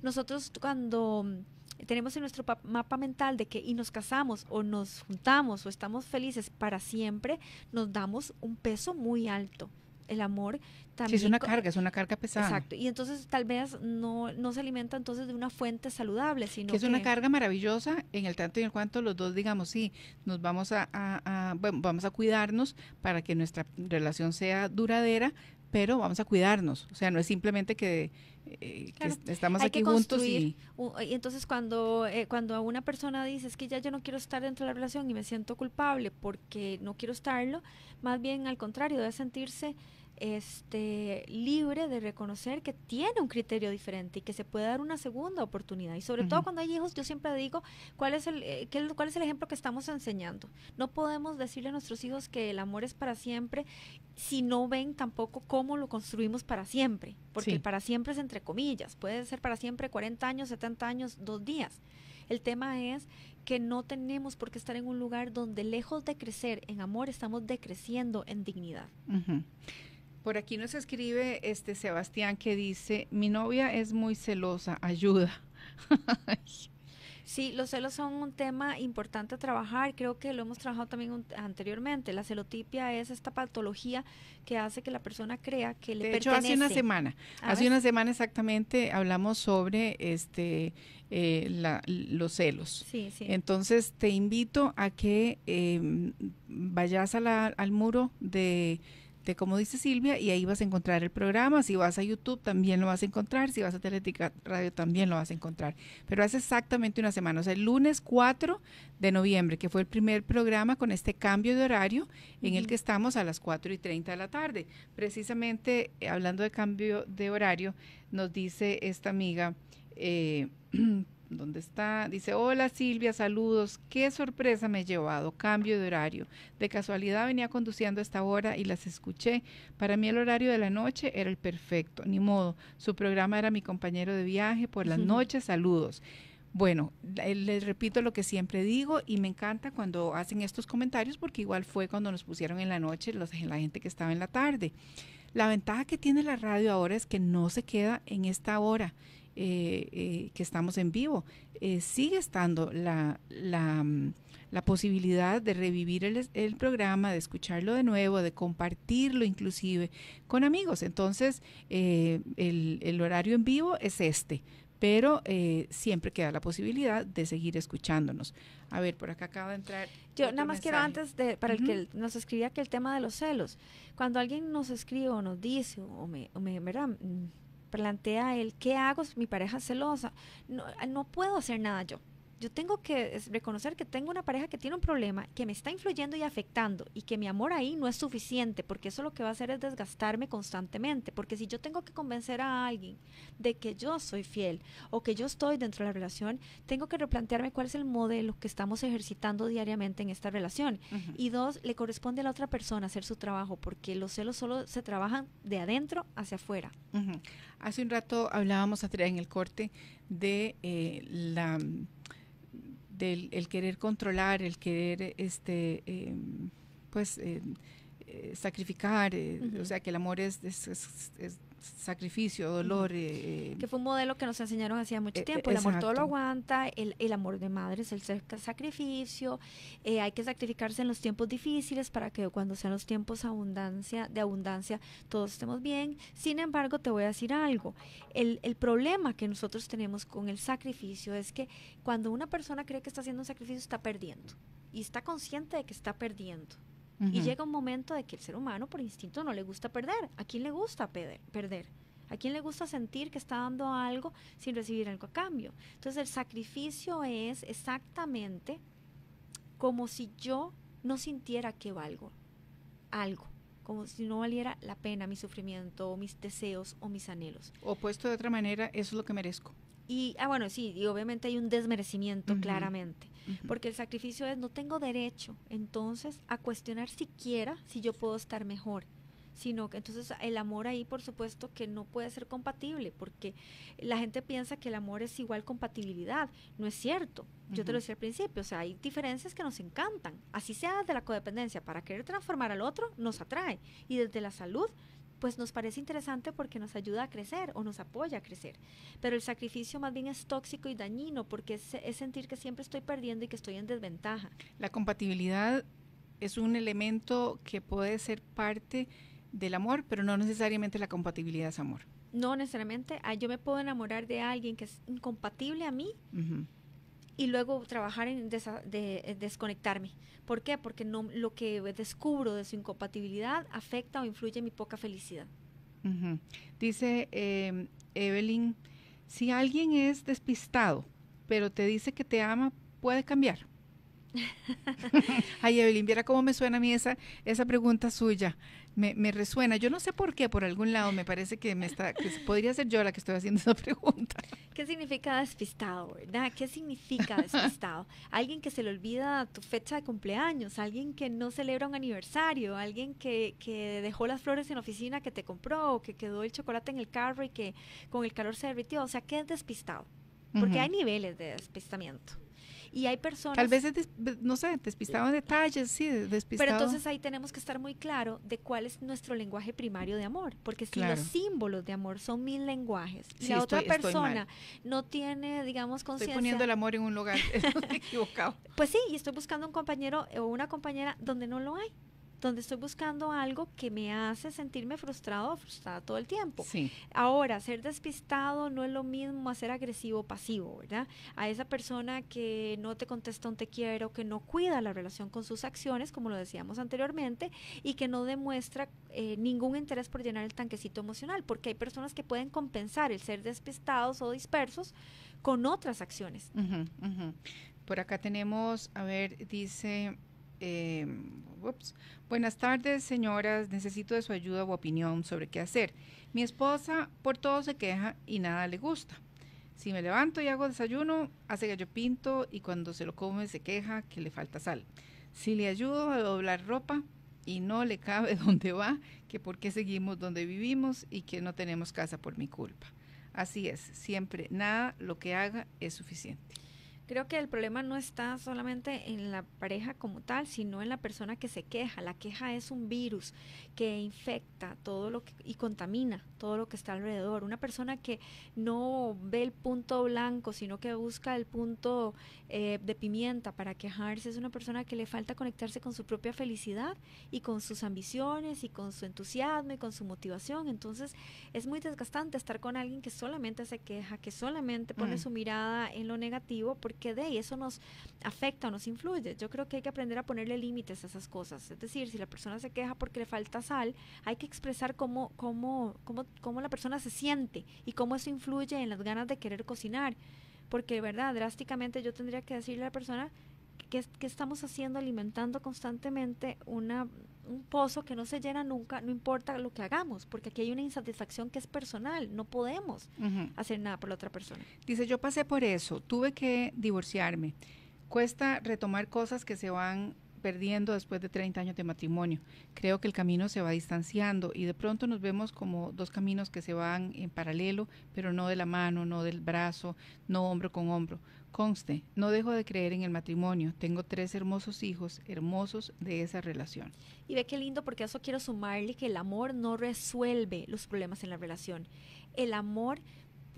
Nosotros cuando tenemos en nuestro mapa mental de que y nos casamos o nos juntamos o estamos felices para siempre, nos damos un peso muy alto. El amor también. Sí, es una carga, es una carga pesada. Exacto. Y entonces tal vez no, no se alimenta entonces de una fuente saludable, sino que es una carga maravillosa en el tanto y en cuanto los dos digamos, sí, nos vamos a, a, bueno, vamos a cuidarnos para que nuestra relación sea duradera, pero vamos a cuidarnos. O sea, no es simplemente que, eh, estamos aquí juntos y... y... entonces cuando, eh, cuando a una persona dice es que ya yo no quiero estar dentro de la relación y me siento culpable porque no quiero estarlo, más bien al contrario, debe sentirse este, libre de reconocer que tiene un criterio diferente y que se puede dar una segunda oportunidad. Y sobre todo cuando hay hijos, yo siempre digo, ¿cuál es, el, eh, qué, ¿cuál es el ejemplo que estamos enseñando? No podemos decirle a nuestros hijos que el amor es para siempre si no ven tampoco cómo lo construimos para siempre, porque para siempre es entre comillas, puede ser para siempre 40 años, 70 años, dos días. El tema es que no tenemos por qué estar en un lugar donde lejos de crecer en amor estamos decreciendo en dignidad. Por aquí nos escribe este Sebastián que dice, mi novia es muy celosa, ayuda. Sí, los celos son un tema importante a trabajar. Creo que lo hemos trabajado también anteriormente. La celotipia es esta patología que hace que la persona crea que le de hecho, hace una semana, hace una semana exactamente hablamos sobre este eh, los celos. Sí, sí. Entonces te invito a que em, vayas al muro de como dice Silvia, y ahí vas a encontrar el programa. Si vas a YouTube también lo vas a encontrar, si vas a Teletica Radio también lo vas a encontrar. Pero hace exactamente una semana, o sea, el lunes 4 de noviembre, que fue el primer programa con este cambio de horario en el que estamos a las 4 y 30 de la tarde. Precisamente, eh, hablando de cambio de horario, nos dice esta amiga, eh, ¿Dónde está? Dice, hola Silvia, saludos. Qué sorpresa me he llevado, cambio de horario. De casualidad venía conduciendo a esta hora y las escuché. Para mí el horario de la noche era el perfecto, ni modo. Su programa era mi compañero de viaje por las noches, saludos. Bueno, les repito lo que siempre digo y me encanta cuando hacen estos comentarios porque igual fue cuando nos pusieron en la noche los, la gente que estaba en la tarde. La ventaja que tiene la radio ahora es que no se queda en esta hora eh, eh, que estamos en vivo. Eh, sigue estando la, la, mm, la, posibilidad de revivir el, el, programa, de escucharlo de nuevo, de compartirlo inclusive con amigos. Entonces, el, el, horario en vivo es este, pero siempre queda la posibilidad de seguir escuchándonos. A ver, por acá acaba de entrar. Yo nada más quiero antes de, para el que nos escribía que el tema de los celos, cuando alguien nos escribe o nos dice o me, o me ¿verdad? Plantea él, ¿qué hago mi pareja celosa? No, no puedo hacer nada yo yo tengo que reconocer que tengo una pareja que tiene un problema, que me está influyendo y afectando y que mi amor ahí no es suficiente, porque eso lo que va a hacer es desgastarme constantemente, porque si yo tengo que convencer a alguien de que yo soy fiel o que yo estoy dentro de la relación, tengo que replantearme cuál es el modelo que estamos ejercitando diariamente en esta relación. Y dos, le corresponde a la otra persona hacer su trabajo, porque los celos solo se trabajan de adentro hacia afuera. Hace un rato hablábamos en el corte de eh, la del el querer controlar, el querer este em, pues eh, eh, sacrificar, o sea que el amor es, es sacrificio, dolor. Eh, que fue un modelo que nos enseñaron hacía mucho eh, tiempo. El amor todo lo aguanta, el, el, amor de madre es el sacrificio, eh, hay que sacrificarse en los tiempos difíciles para que cuando sean los tiempos abundancia, de abundancia todos estemos bien. Sin embargo, te voy a decir algo. El, el problema que nosotros tenemos con el sacrificio es que cuando una persona cree que está haciendo un sacrificio, está perdiendo. Y está consciente de que está perdiendo. Y llega un momento de que el ser humano por instinto no le gusta perder. ¿A quién le gusta perder? ¿A quién le gusta sentir que está dando algo sin recibir algo a cambio? Entonces el sacrificio es exactamente como si yo no sintiera que valgo algo, como si no valiera la pena mi sufrimiento o mis deseos o mis anhelos. O puesto de otra manera, eso es lo que merezco. Y, ah, bueno, sí, y obviamente hay un desmerecimiento claramente porque el sacrificio es no tengo derecho entonces a cuestionar siquiera si yo puedo estar mejor sino que entonces el amor ahí por supuesto que no puede ser compatible porque la gente piensa que el amor es igual compatibilidad no es cierto yo te lo decía al principio o sea hay diferencias que nos encantan así sea de la codependencia para querer transformar al otro nos atrae y desde la salud pues nos parece interesante porque nos ayuda a crecer o nos apoya a crecer. Pero el sacrificio más bien es tóxico y dañino porque es, sentir que siempre estoy perdiendo y que estoy en desventaja. La compatibilidad es un elemento que puede ser parte del amor, pero no necesariamente la compatibilidad es amor. No necesariamente. Ah, yo me puedo enamorar de alguien que es incompatible a mí y luego trabajar en de, desconectarme. ¿Por qué? Porque no, lo que descubro de su incompatibilidad afecta o influye en mi poca felicidad. Dice eh, Evelyn, si alguien es despistado, pero te dice que te ama, puede cambiar. Ay, Evelyn, viera cómo me suena a mí esa, esa pregunta suya me, resuena. Yo no sé por qué, por algún lado me parece que me está, que podría ser yo la que estoy haciendo esa pregunta. ¿Qué significa despistado, verdad? ¿Qué significa despistado? alguien que se le olvida tu fecha de cumpleaños, alguien que no celebra un aniversario, alguien que, que dejó las flores en la oficina que te compró, o que quedó el chocolate en el carro y que con el calor se derritió. O sea, ¿qué es despistado? Porque hay niveles de despistamiento. Y hay personas... Tal vez, no sé, despistado en detalles, sí, despistado. Pero entonces ahí tenemos que estar muy claro de cuál es nuestro lenguaje primario de amor, porque si los símbolos de amor son mil lenguajes y la otra persona no tiene, digamos, conciencia... Estoy poniendo el amor en un lugar equivocado. Pues sí, y estoy buscando un compañero o una compañera donde no lo hay donde estoy buscando algo que me hace sentirme frustrado o frustrada todo el tiempo. Ahora, ser despistado no es lo mismo a ser agresivo o pasivo, ¿verdad? A esa persona que no te contesta un te quiero, que no cuida la relación con sus acciones, como lo decíamos anteriormente, y que no demuestra eh, ningún interés por llenar el tanquecito emocional, porque hay personas que pueden compensar el ser despistados o dispersos con otras acciones. Por acá tenemos, a ver, dice eh, Buenas tardes, señoras. Necesito de su ayuda u opinión sobre qué hacer. Mi esposa por todo se queja y nada le gusta. Si me levanto y hago desayuno, hace gallo pinto y cuando se lo come se queja que le falta sal. Si le ayudo a doblar ropa y no le cabe donde va, que por qué seguimos donde vivimos y que no tenemos casa por mi culpa. Así es, siempre nada lo que haga es suficiente. Creo que el problema no está solamente en la pareja como tal, sino en la persona que se queja. La queja es un virus que infecta todo lo que y contamina todo lo que está alrededor. Una persona que no ve el punto blanco, sino que busca el punto eh, de pimienta para quejarse, es una persona que le falta conectarse con su propia felicidad y con sus ambiciones y con su entusiasmo y con su motivación. Entonces es muy desgastante estar con alguien que solamente se queja, que solamente pone mm. su mirada en lo negativo, porque que dé y eso nos afecta o nos influye. Yo creo que hay que aprender a ponerle límites a esas cosas. Es decir, si la persona se queja porque le falta sal, hay que expresar cómo, cómo, cómo, cómo la persona se siente y cómo eso influye en las ganas de querer cocinar. Porque, ¿verdad? Drásticamente yo tendría que decirle a la persona que, que estamos haciendo, alimentando constantemente una, un pozo que no se llena nunca, no importa lo que hagamos, porque aquí hay una insatisfacción que es personal, no podemos hacer nada por la otra persona. Dice, yo pasé por eso, tuve que divorciarme, cuesta retomar cosas que se van perdiendo después de 30 años de matrimonio. Creo que el camino se va distanciando y de pronto nos vemos como dos caminos que se van en paralelo, pero no de la mano, no del brazo, no hombro con hombro. Conste, no dejo de creer en el matrimonio. Tengo tres hermosos hijos, hermosos de esa relación. Y ve qué lindo porque eso quiero sumarle que el amor no resuelve los problemas en la relación. El amor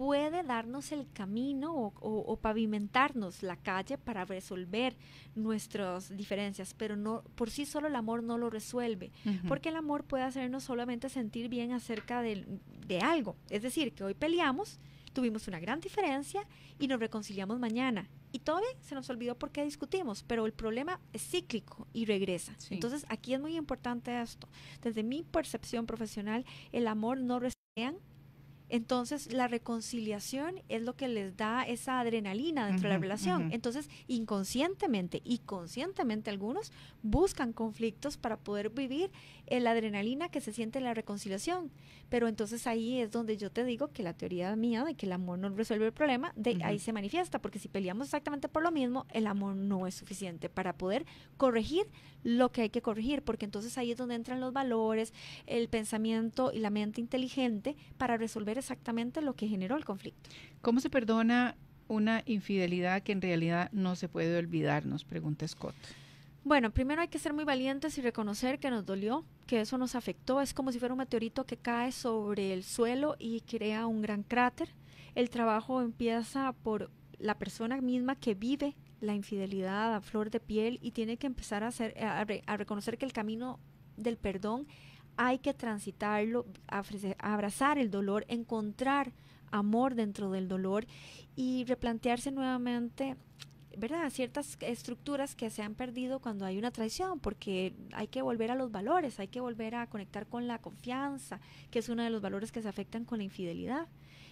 puede darnos el camino o, pavimentarnos la calle para resolver nuestras diferencias, pero no por sí solo el amor no lo resuelve, porque el amor puede hacernos solamente sentir bien acerca de, de algo. Es decir, que hoy peleamos, tuvimos una gran diferencia y nos reconciliamos mañana. Y todavía se nos olvidó por qué discutimos, pero el problema es cíclico y regresa. Entonces aquí es muy importante esto. Desde mi percepción profesional, el amor no resuelve entonces la reconciliación es lo que les da esa adrenalina dentro de la relación. Entonces inconscientemente y conscientemente algunos buscan conflictos para poder vivir la adrenalina que se siente en la reconciliación. Pero entonces ahí es donde yo te digo que la teoría mía de que el amor no resuelve el problema, de ahí se manifiesta, porque si peleamos exactamente por lo mismo, el amor no es suficiente para poder corregir lo que hay que corregir, porque entonces ahí es donde entran los valores, el pensamiento y la mente inteligente para resolver exactamente lo que generó el conflicto. ¿Cómo se perdona una infidelidad que en realidad no se puede olvidar? Nos pregunta Scott. Bueno, primero hay que ser muy valientes y reconocer que nos dolió, que eso nos afectó. Es como si fuera un meteorito que cae sobre el suelo y crea un gran cráter. El trabajo empieza por la persona misma que vive la infidelidad a flor de piel y tiene que empezar a, hacer, a, reconocer que el camino del perdón hay que transitarlo, abrazar el dolor, encontrar amor dentro del dolor y replantearse nuevamente ¿verdad? Ciertas estructuras que se han perdido cuando hay una traición, porque hay que volver a los valores, hay que volver a conectar con la confianza, que es uno de los valores que se afectan con la infidelidad.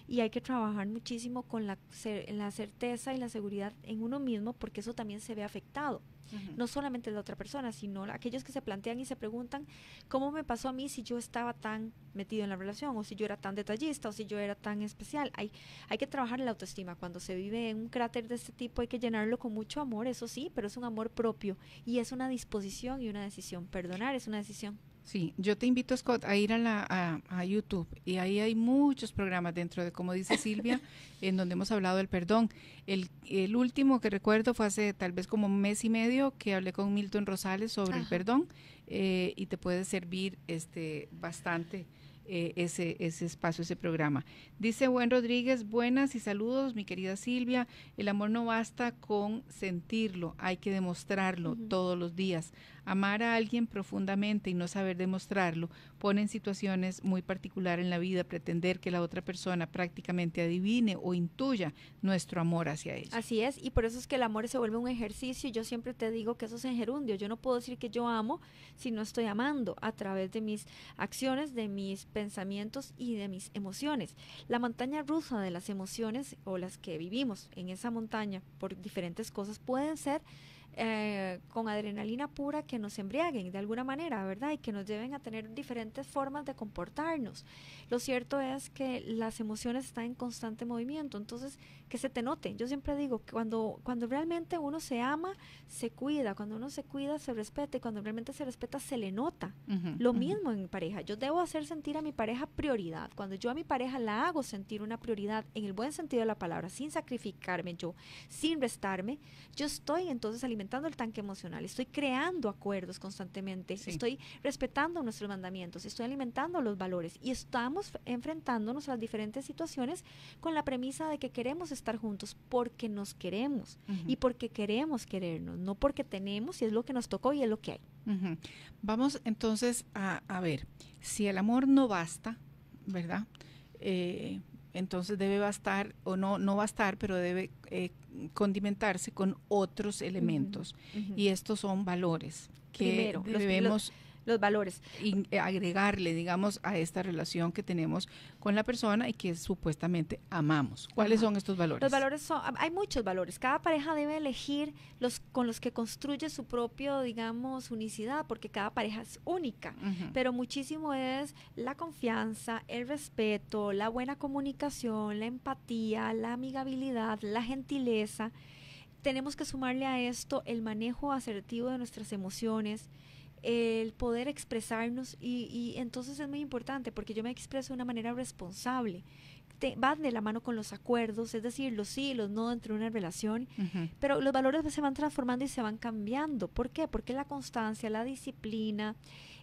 Y hay que trabajar muchísimo con la, la certeza y la seguridad en uno mismo, porque eso también se ve afectado no solamente la otra persona, sino aquellos que se plantean y se preguntan cómo me pasó a mí si yo estaba tan metido en la relación o si yo era tan detallista o si yo era tan especial. Hay, hay que trabajar la autoestima. Cuando se vive en un cráter de este tipo hay que llenarlo con mucho amor, eso sí, pero es un amor propio y es una disposición y una decisión. Perdonar es una decisión. Sí, yo te invito, Scott, a ir a, la, a, YouTube y ahí hay muchos programas dentro de, como dice Silvia, en donde hemos hablado del perdón. El, el, último que recuerdo fue hace tal vez como un mes y medio que hablé con Milton Rosales sobre el perdón eh, y te puede servir este bastante. Eh, ese, ese espacio, ese programa. Dice Buen Rodríguez, buenas y saludos, mi querida Silvia. El amor no basta con sentirlo, hay que demostrarlo todos los días. Amar a alguien profundamente y no saber demostrarlo pone en situaciones muy particulares en la vida pretender que la otra persona prácticamente adivine o intuya nuestro amor hacia ella. Así es, y por eso es que el amor se vuelve un ejercicio. Yo siempre te digo que eso es en gerundio. Yo no puedo decir que yo amo si no estoy amando a través de mis acciones, de mis pensamientos y de mis emociones. La montaña rusa de las emociones o las que vivimos en esa montaña por diferentes cosas pueden ser eh, con adrenalina pura que nos embriaguen de alguna manera, ¿verdad? Y que nos lleven a tener diferentes formas de comportarnos. Lo cierto es que las emociones están en constante movimiento, entonces que se te note. Yo siempre digo que cuando, cuando realmente uno se ama, se cuida, cuando uno se cuida, se respeta, y cuando realmente se respeta, se le nota. Lo mismo en mi pareja. Yo debo hacer sentir a mi pareja prioridad. Cuando yo a mi pareja la hago sentir una prioridad en el buen sentido de la palabra, sin sacrificarme yo, sin restarme, yo estoy entonces alimentando el tanque emocional, estoy creando acuerdos constantemente, estoy respetando nuestros mandamientos, estoy alimentando los valores y estamos enfrentándonos a las diferentes situaciones con la premisa de que queremos estar juntos porque nos queremos y porque queremos querernos, no porque tenemos y es lo que nos tocó y es lo que hay. Vamos entonces a, ver, si el amor no basta, ¿verdad? Eh, entonces debe bastar, o no, no bastar, pero debe eh, condimentarse con otros elementos. Y estos son valores que debemos los valores. Y eh, agregarle, digamos, a esta relación que tenemos con la persona y que supuestamente amamos. ¿Cuáles son estos valores? Los valores son, hay muchos valores. Cada pareja debe elegir los con los que construye su propio, digamos, unicidad, porque cada pareja es única. Pero muchísimo es la confianza, el respeto, la buena comunicación, la empatía, la amigabilidad, la gentileza tenemos que sumarle a esto el manejo asertivo de nuestras emociones, el poder expresarnos y, y, entonces es muy importante porque yo me expreso de una manera responsable van de la mano con los acuerdos, es decir, los sí y los no dentro de una relación, pero los valores se van transformando y se van cambiando. ¿Por qué? Porque la constancia, la disciplina,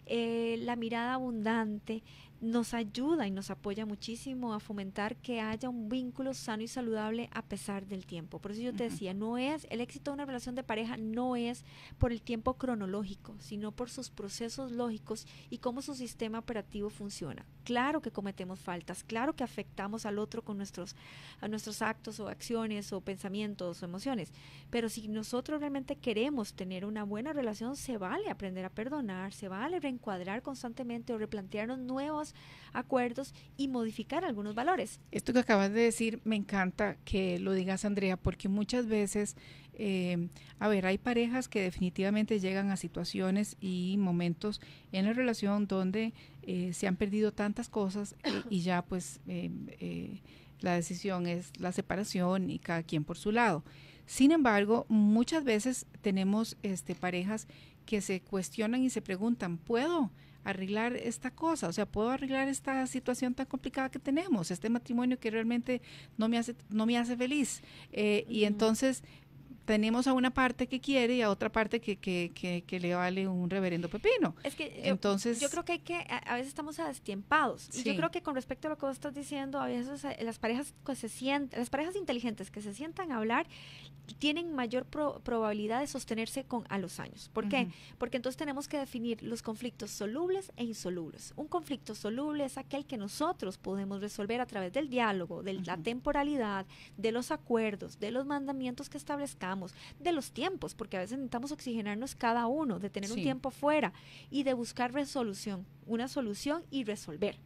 eh, la mirada abundante, nos ayuda y nos apoya muchísimo a fomentar que haya un vínculo sano y saludable a pesar del tiempo. Por eso yo te decía, no es el éxito de una relación de pareja no es por el tiempo cronológico, sino por sus procesos lógicos y cómo su sistema operativo funciona. Claro que cometemos faltas, claro que afectamos al otro con nuestros a nuestros actos o acciones o pensamientos o emociones, pero si nosotros realmente queremos tener una buena relación, se vale aprender a perdonar, se vale reencuadrar constantemente o replantearnos nuevos acuerdos y modificar algunos valores. Esto que acabas de decir, me encanta que lo digas, Andrea, porque muchas veces, eh, a ver, hay parejas que definitivamente llegan a situaciones y momentos en la relación donde eh, se han perdido tantas cosas y, ya pues eh, la decisión es la separación y cada quien por su lado. Sin embargo, muchas veces tenemos este, parejas que se cuestionan y se preguntan, ¿puedo arreglar esta cosa, o sea, puedo arreglar esta situación tan complicada que tenemos, este matrimonio que realmente no me hace, no me hace feliz. Eh, y entonces tenemos a una parte que quiere y a otra parte que, que, que, le vale un reverendo pepino. Es que Entonces, yo creo que hay que, a, veces estamos destiempados. Y yo creo que con respecto a lo que vos estás diciendo, a veces eh, las parejas que se sienten, las parejas inteligentes que se sientan a hablar, tienen mayor probabilidad de sostenerse con a los años. ¿Por qué? Porque entonces tenemos que definir los conflictos solubles e insolubles. Un conflicto soluble es aquel que nosotros podemos resolver a través del diálogo, de la temporalidad, de los acuerdos, de los mandamientos que establezcamos, de los tiempos, porque a veces necesitamos oxigenarnos cada uno, de tener un tiempo fuera y de buscar resolución, una solución y resolver.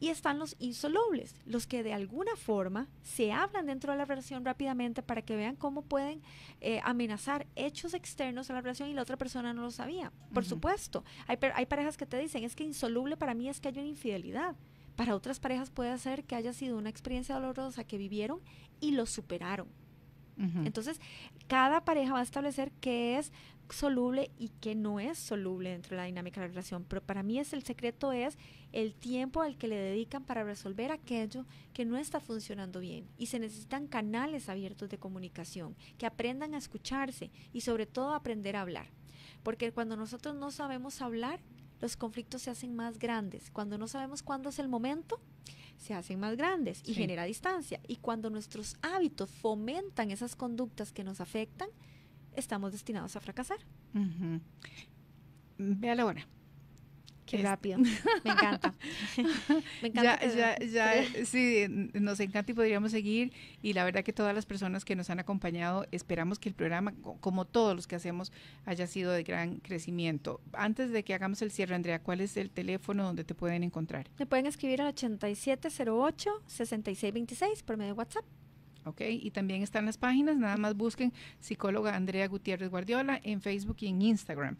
Y están los insolubles, los que de alguna forma se hablan dentro de la relación rápidamente para que vean cómo pueden eh, amenazar hechos externos a la relación y la otra persona no lo sabía. Por supuesto, hay, hay parejas que te dicen, es que insoluble para mí es que hay una infidelidad. Para otras parejas puede ser que haya sido una experiencia dolorosa que vivieron y lo superaron. Entonces, cada pareja va a establecer qué es soluble y qué no es soluble dentro de la dinámica de la relación. Pero para mí es el secreto es el tiempo al que le dedican para resolver aquello que no está funcionando bien. Y se necesitan canales abiertos de comunicación, que aprendan a escucharse y sobre todo aprender a hablar. Porque cuando nosotros no sabemos hablar, los conflictos se hacen más grandes. Cuando no sabemos cuándo es el momento, se hacen más grandes y genera distancia. Y cuando nuestros hábitos fomentan esas conductas que nos afectan, estamos destinados a fracasar. Ve a la hora. Qué rápido. Me encanta. Me encanta. Ya, ya, sí, nos encanta y podríamos seguir. Y la verdad que todas las personas que nos han acompañado, esperamos que el programa, como todos los que hacemos, haya sido de gran crecimiento. Antes de que hagamos el cierre, Andrea, ¿cuál es el teléfono donde te pueden encontrar? Me pueden escribir al 8708-6626 por medio de WhatsApp. ¿Ok? Y también están las páginas, nada más busquen psicóloga Andrea Gutiérrez Guardiola en Facebook y en Instagram.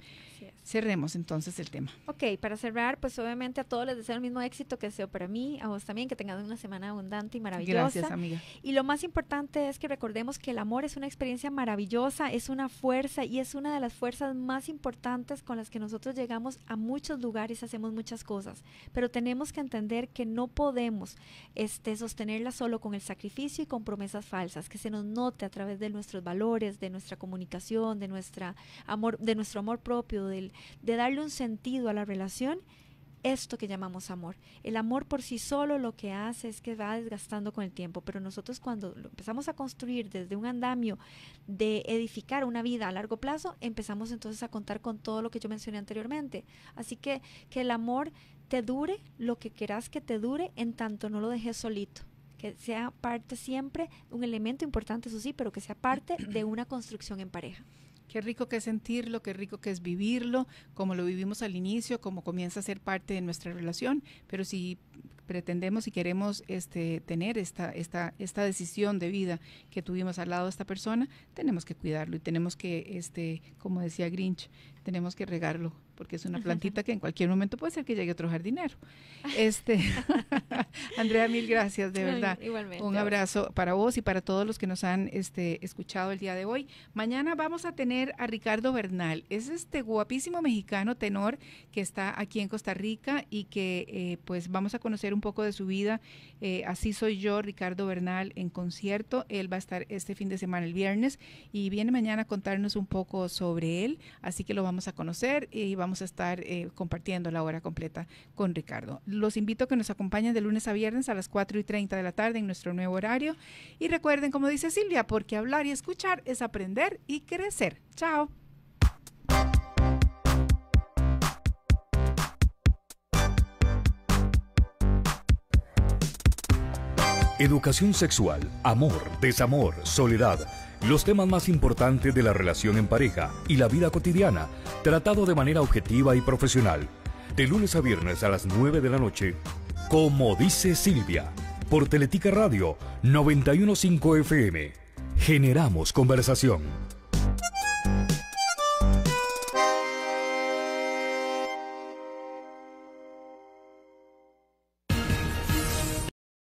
Cerremos entonces el tema. Ok, para cerrar, pues obviamente a todos les deseo el mismo éxito que deseo para mí, a vos también, que tengan una semana abundante y maravillosa. Gracias, amiga. Y lo más importante es que recordemos que el amor es una experiencia maravillosa, es una fuerza y es una de las fuerzas más importantes con las que nosotros llegamos a muchos lugares, hacemos muchas cosas, pero tenemos que entender que no podemos este, sostenerla solo con el sacrificio y con falsas, que se nos note a través de nuestros valores, de nuestra comunicación, de, nuestra amor, de nuestro amor propio, de darle un sentido a la relación, esto que llamamos amor. El amor por sí solo lo que hace es que va desgastando con el tiempo, pero nosotros cuando lo empezamos a construir desde un andamio de edificar una vida a largo plazo, empezamos entonces a contar con todo lo que yo mencioné anteriormente. Así que que el amor te dure lo que quieras que te dure en tanto no lo dejes solito que sea parte siempre, un elemento importante, eso sí, pero que sea parte de una construcción en pareja. Qué rico que es sentirlo, qué rico que es vivirlo, como lo vivimos al inicio, como comienza a ser parte de nuestra relación, pero si pretendemos y queremos este, tener esta, esta, esta decisión de vida que tuvimos al lado de esta persona, tenemos que cuidarlo y tenemos que, este, como decía Grinch, tenemos que regarlo porque es una plantita que en cualquier momento puede ser que llegue otro jardinero. Este, Andrea, mil gracias, de verdad. igualmente. Un abrazo para vos y para todos los que nos han este, escuchado el día de hoy. Mañana vamos a tener a Ricardo Bernal. Es este guapísimo mexicano tenor que está aquí en Costa Rica y que eh, pues vamos a conocer un poco de su vida. Eh, así soy yo, Ricardo Bernal, en concierto. Él va a estar este fin de semana, el viernes, y viene mañana a contarnos un poco sobre él. Así que lo vamos a conocer y vamos a estar eh, compartiendo la hora completa con Ricardo. Los invito a que nos acompañen de lunes a viernes a las 4 y 30 de la tarde en nuestro nuevo horario. Y recuerden, como dice Silvia, porque hablar y escuchar es aprender y crecer. Chao. Educación sexual, amor, desamor, soledad los temas más importantes de la relación en pareja y la vida cotidiana, tratado de manera objetiva y profesional. De lunes a viernes a las 9 de la noche, como dice Silvia, por Teletica Radio 915 FM. Generamos conversación.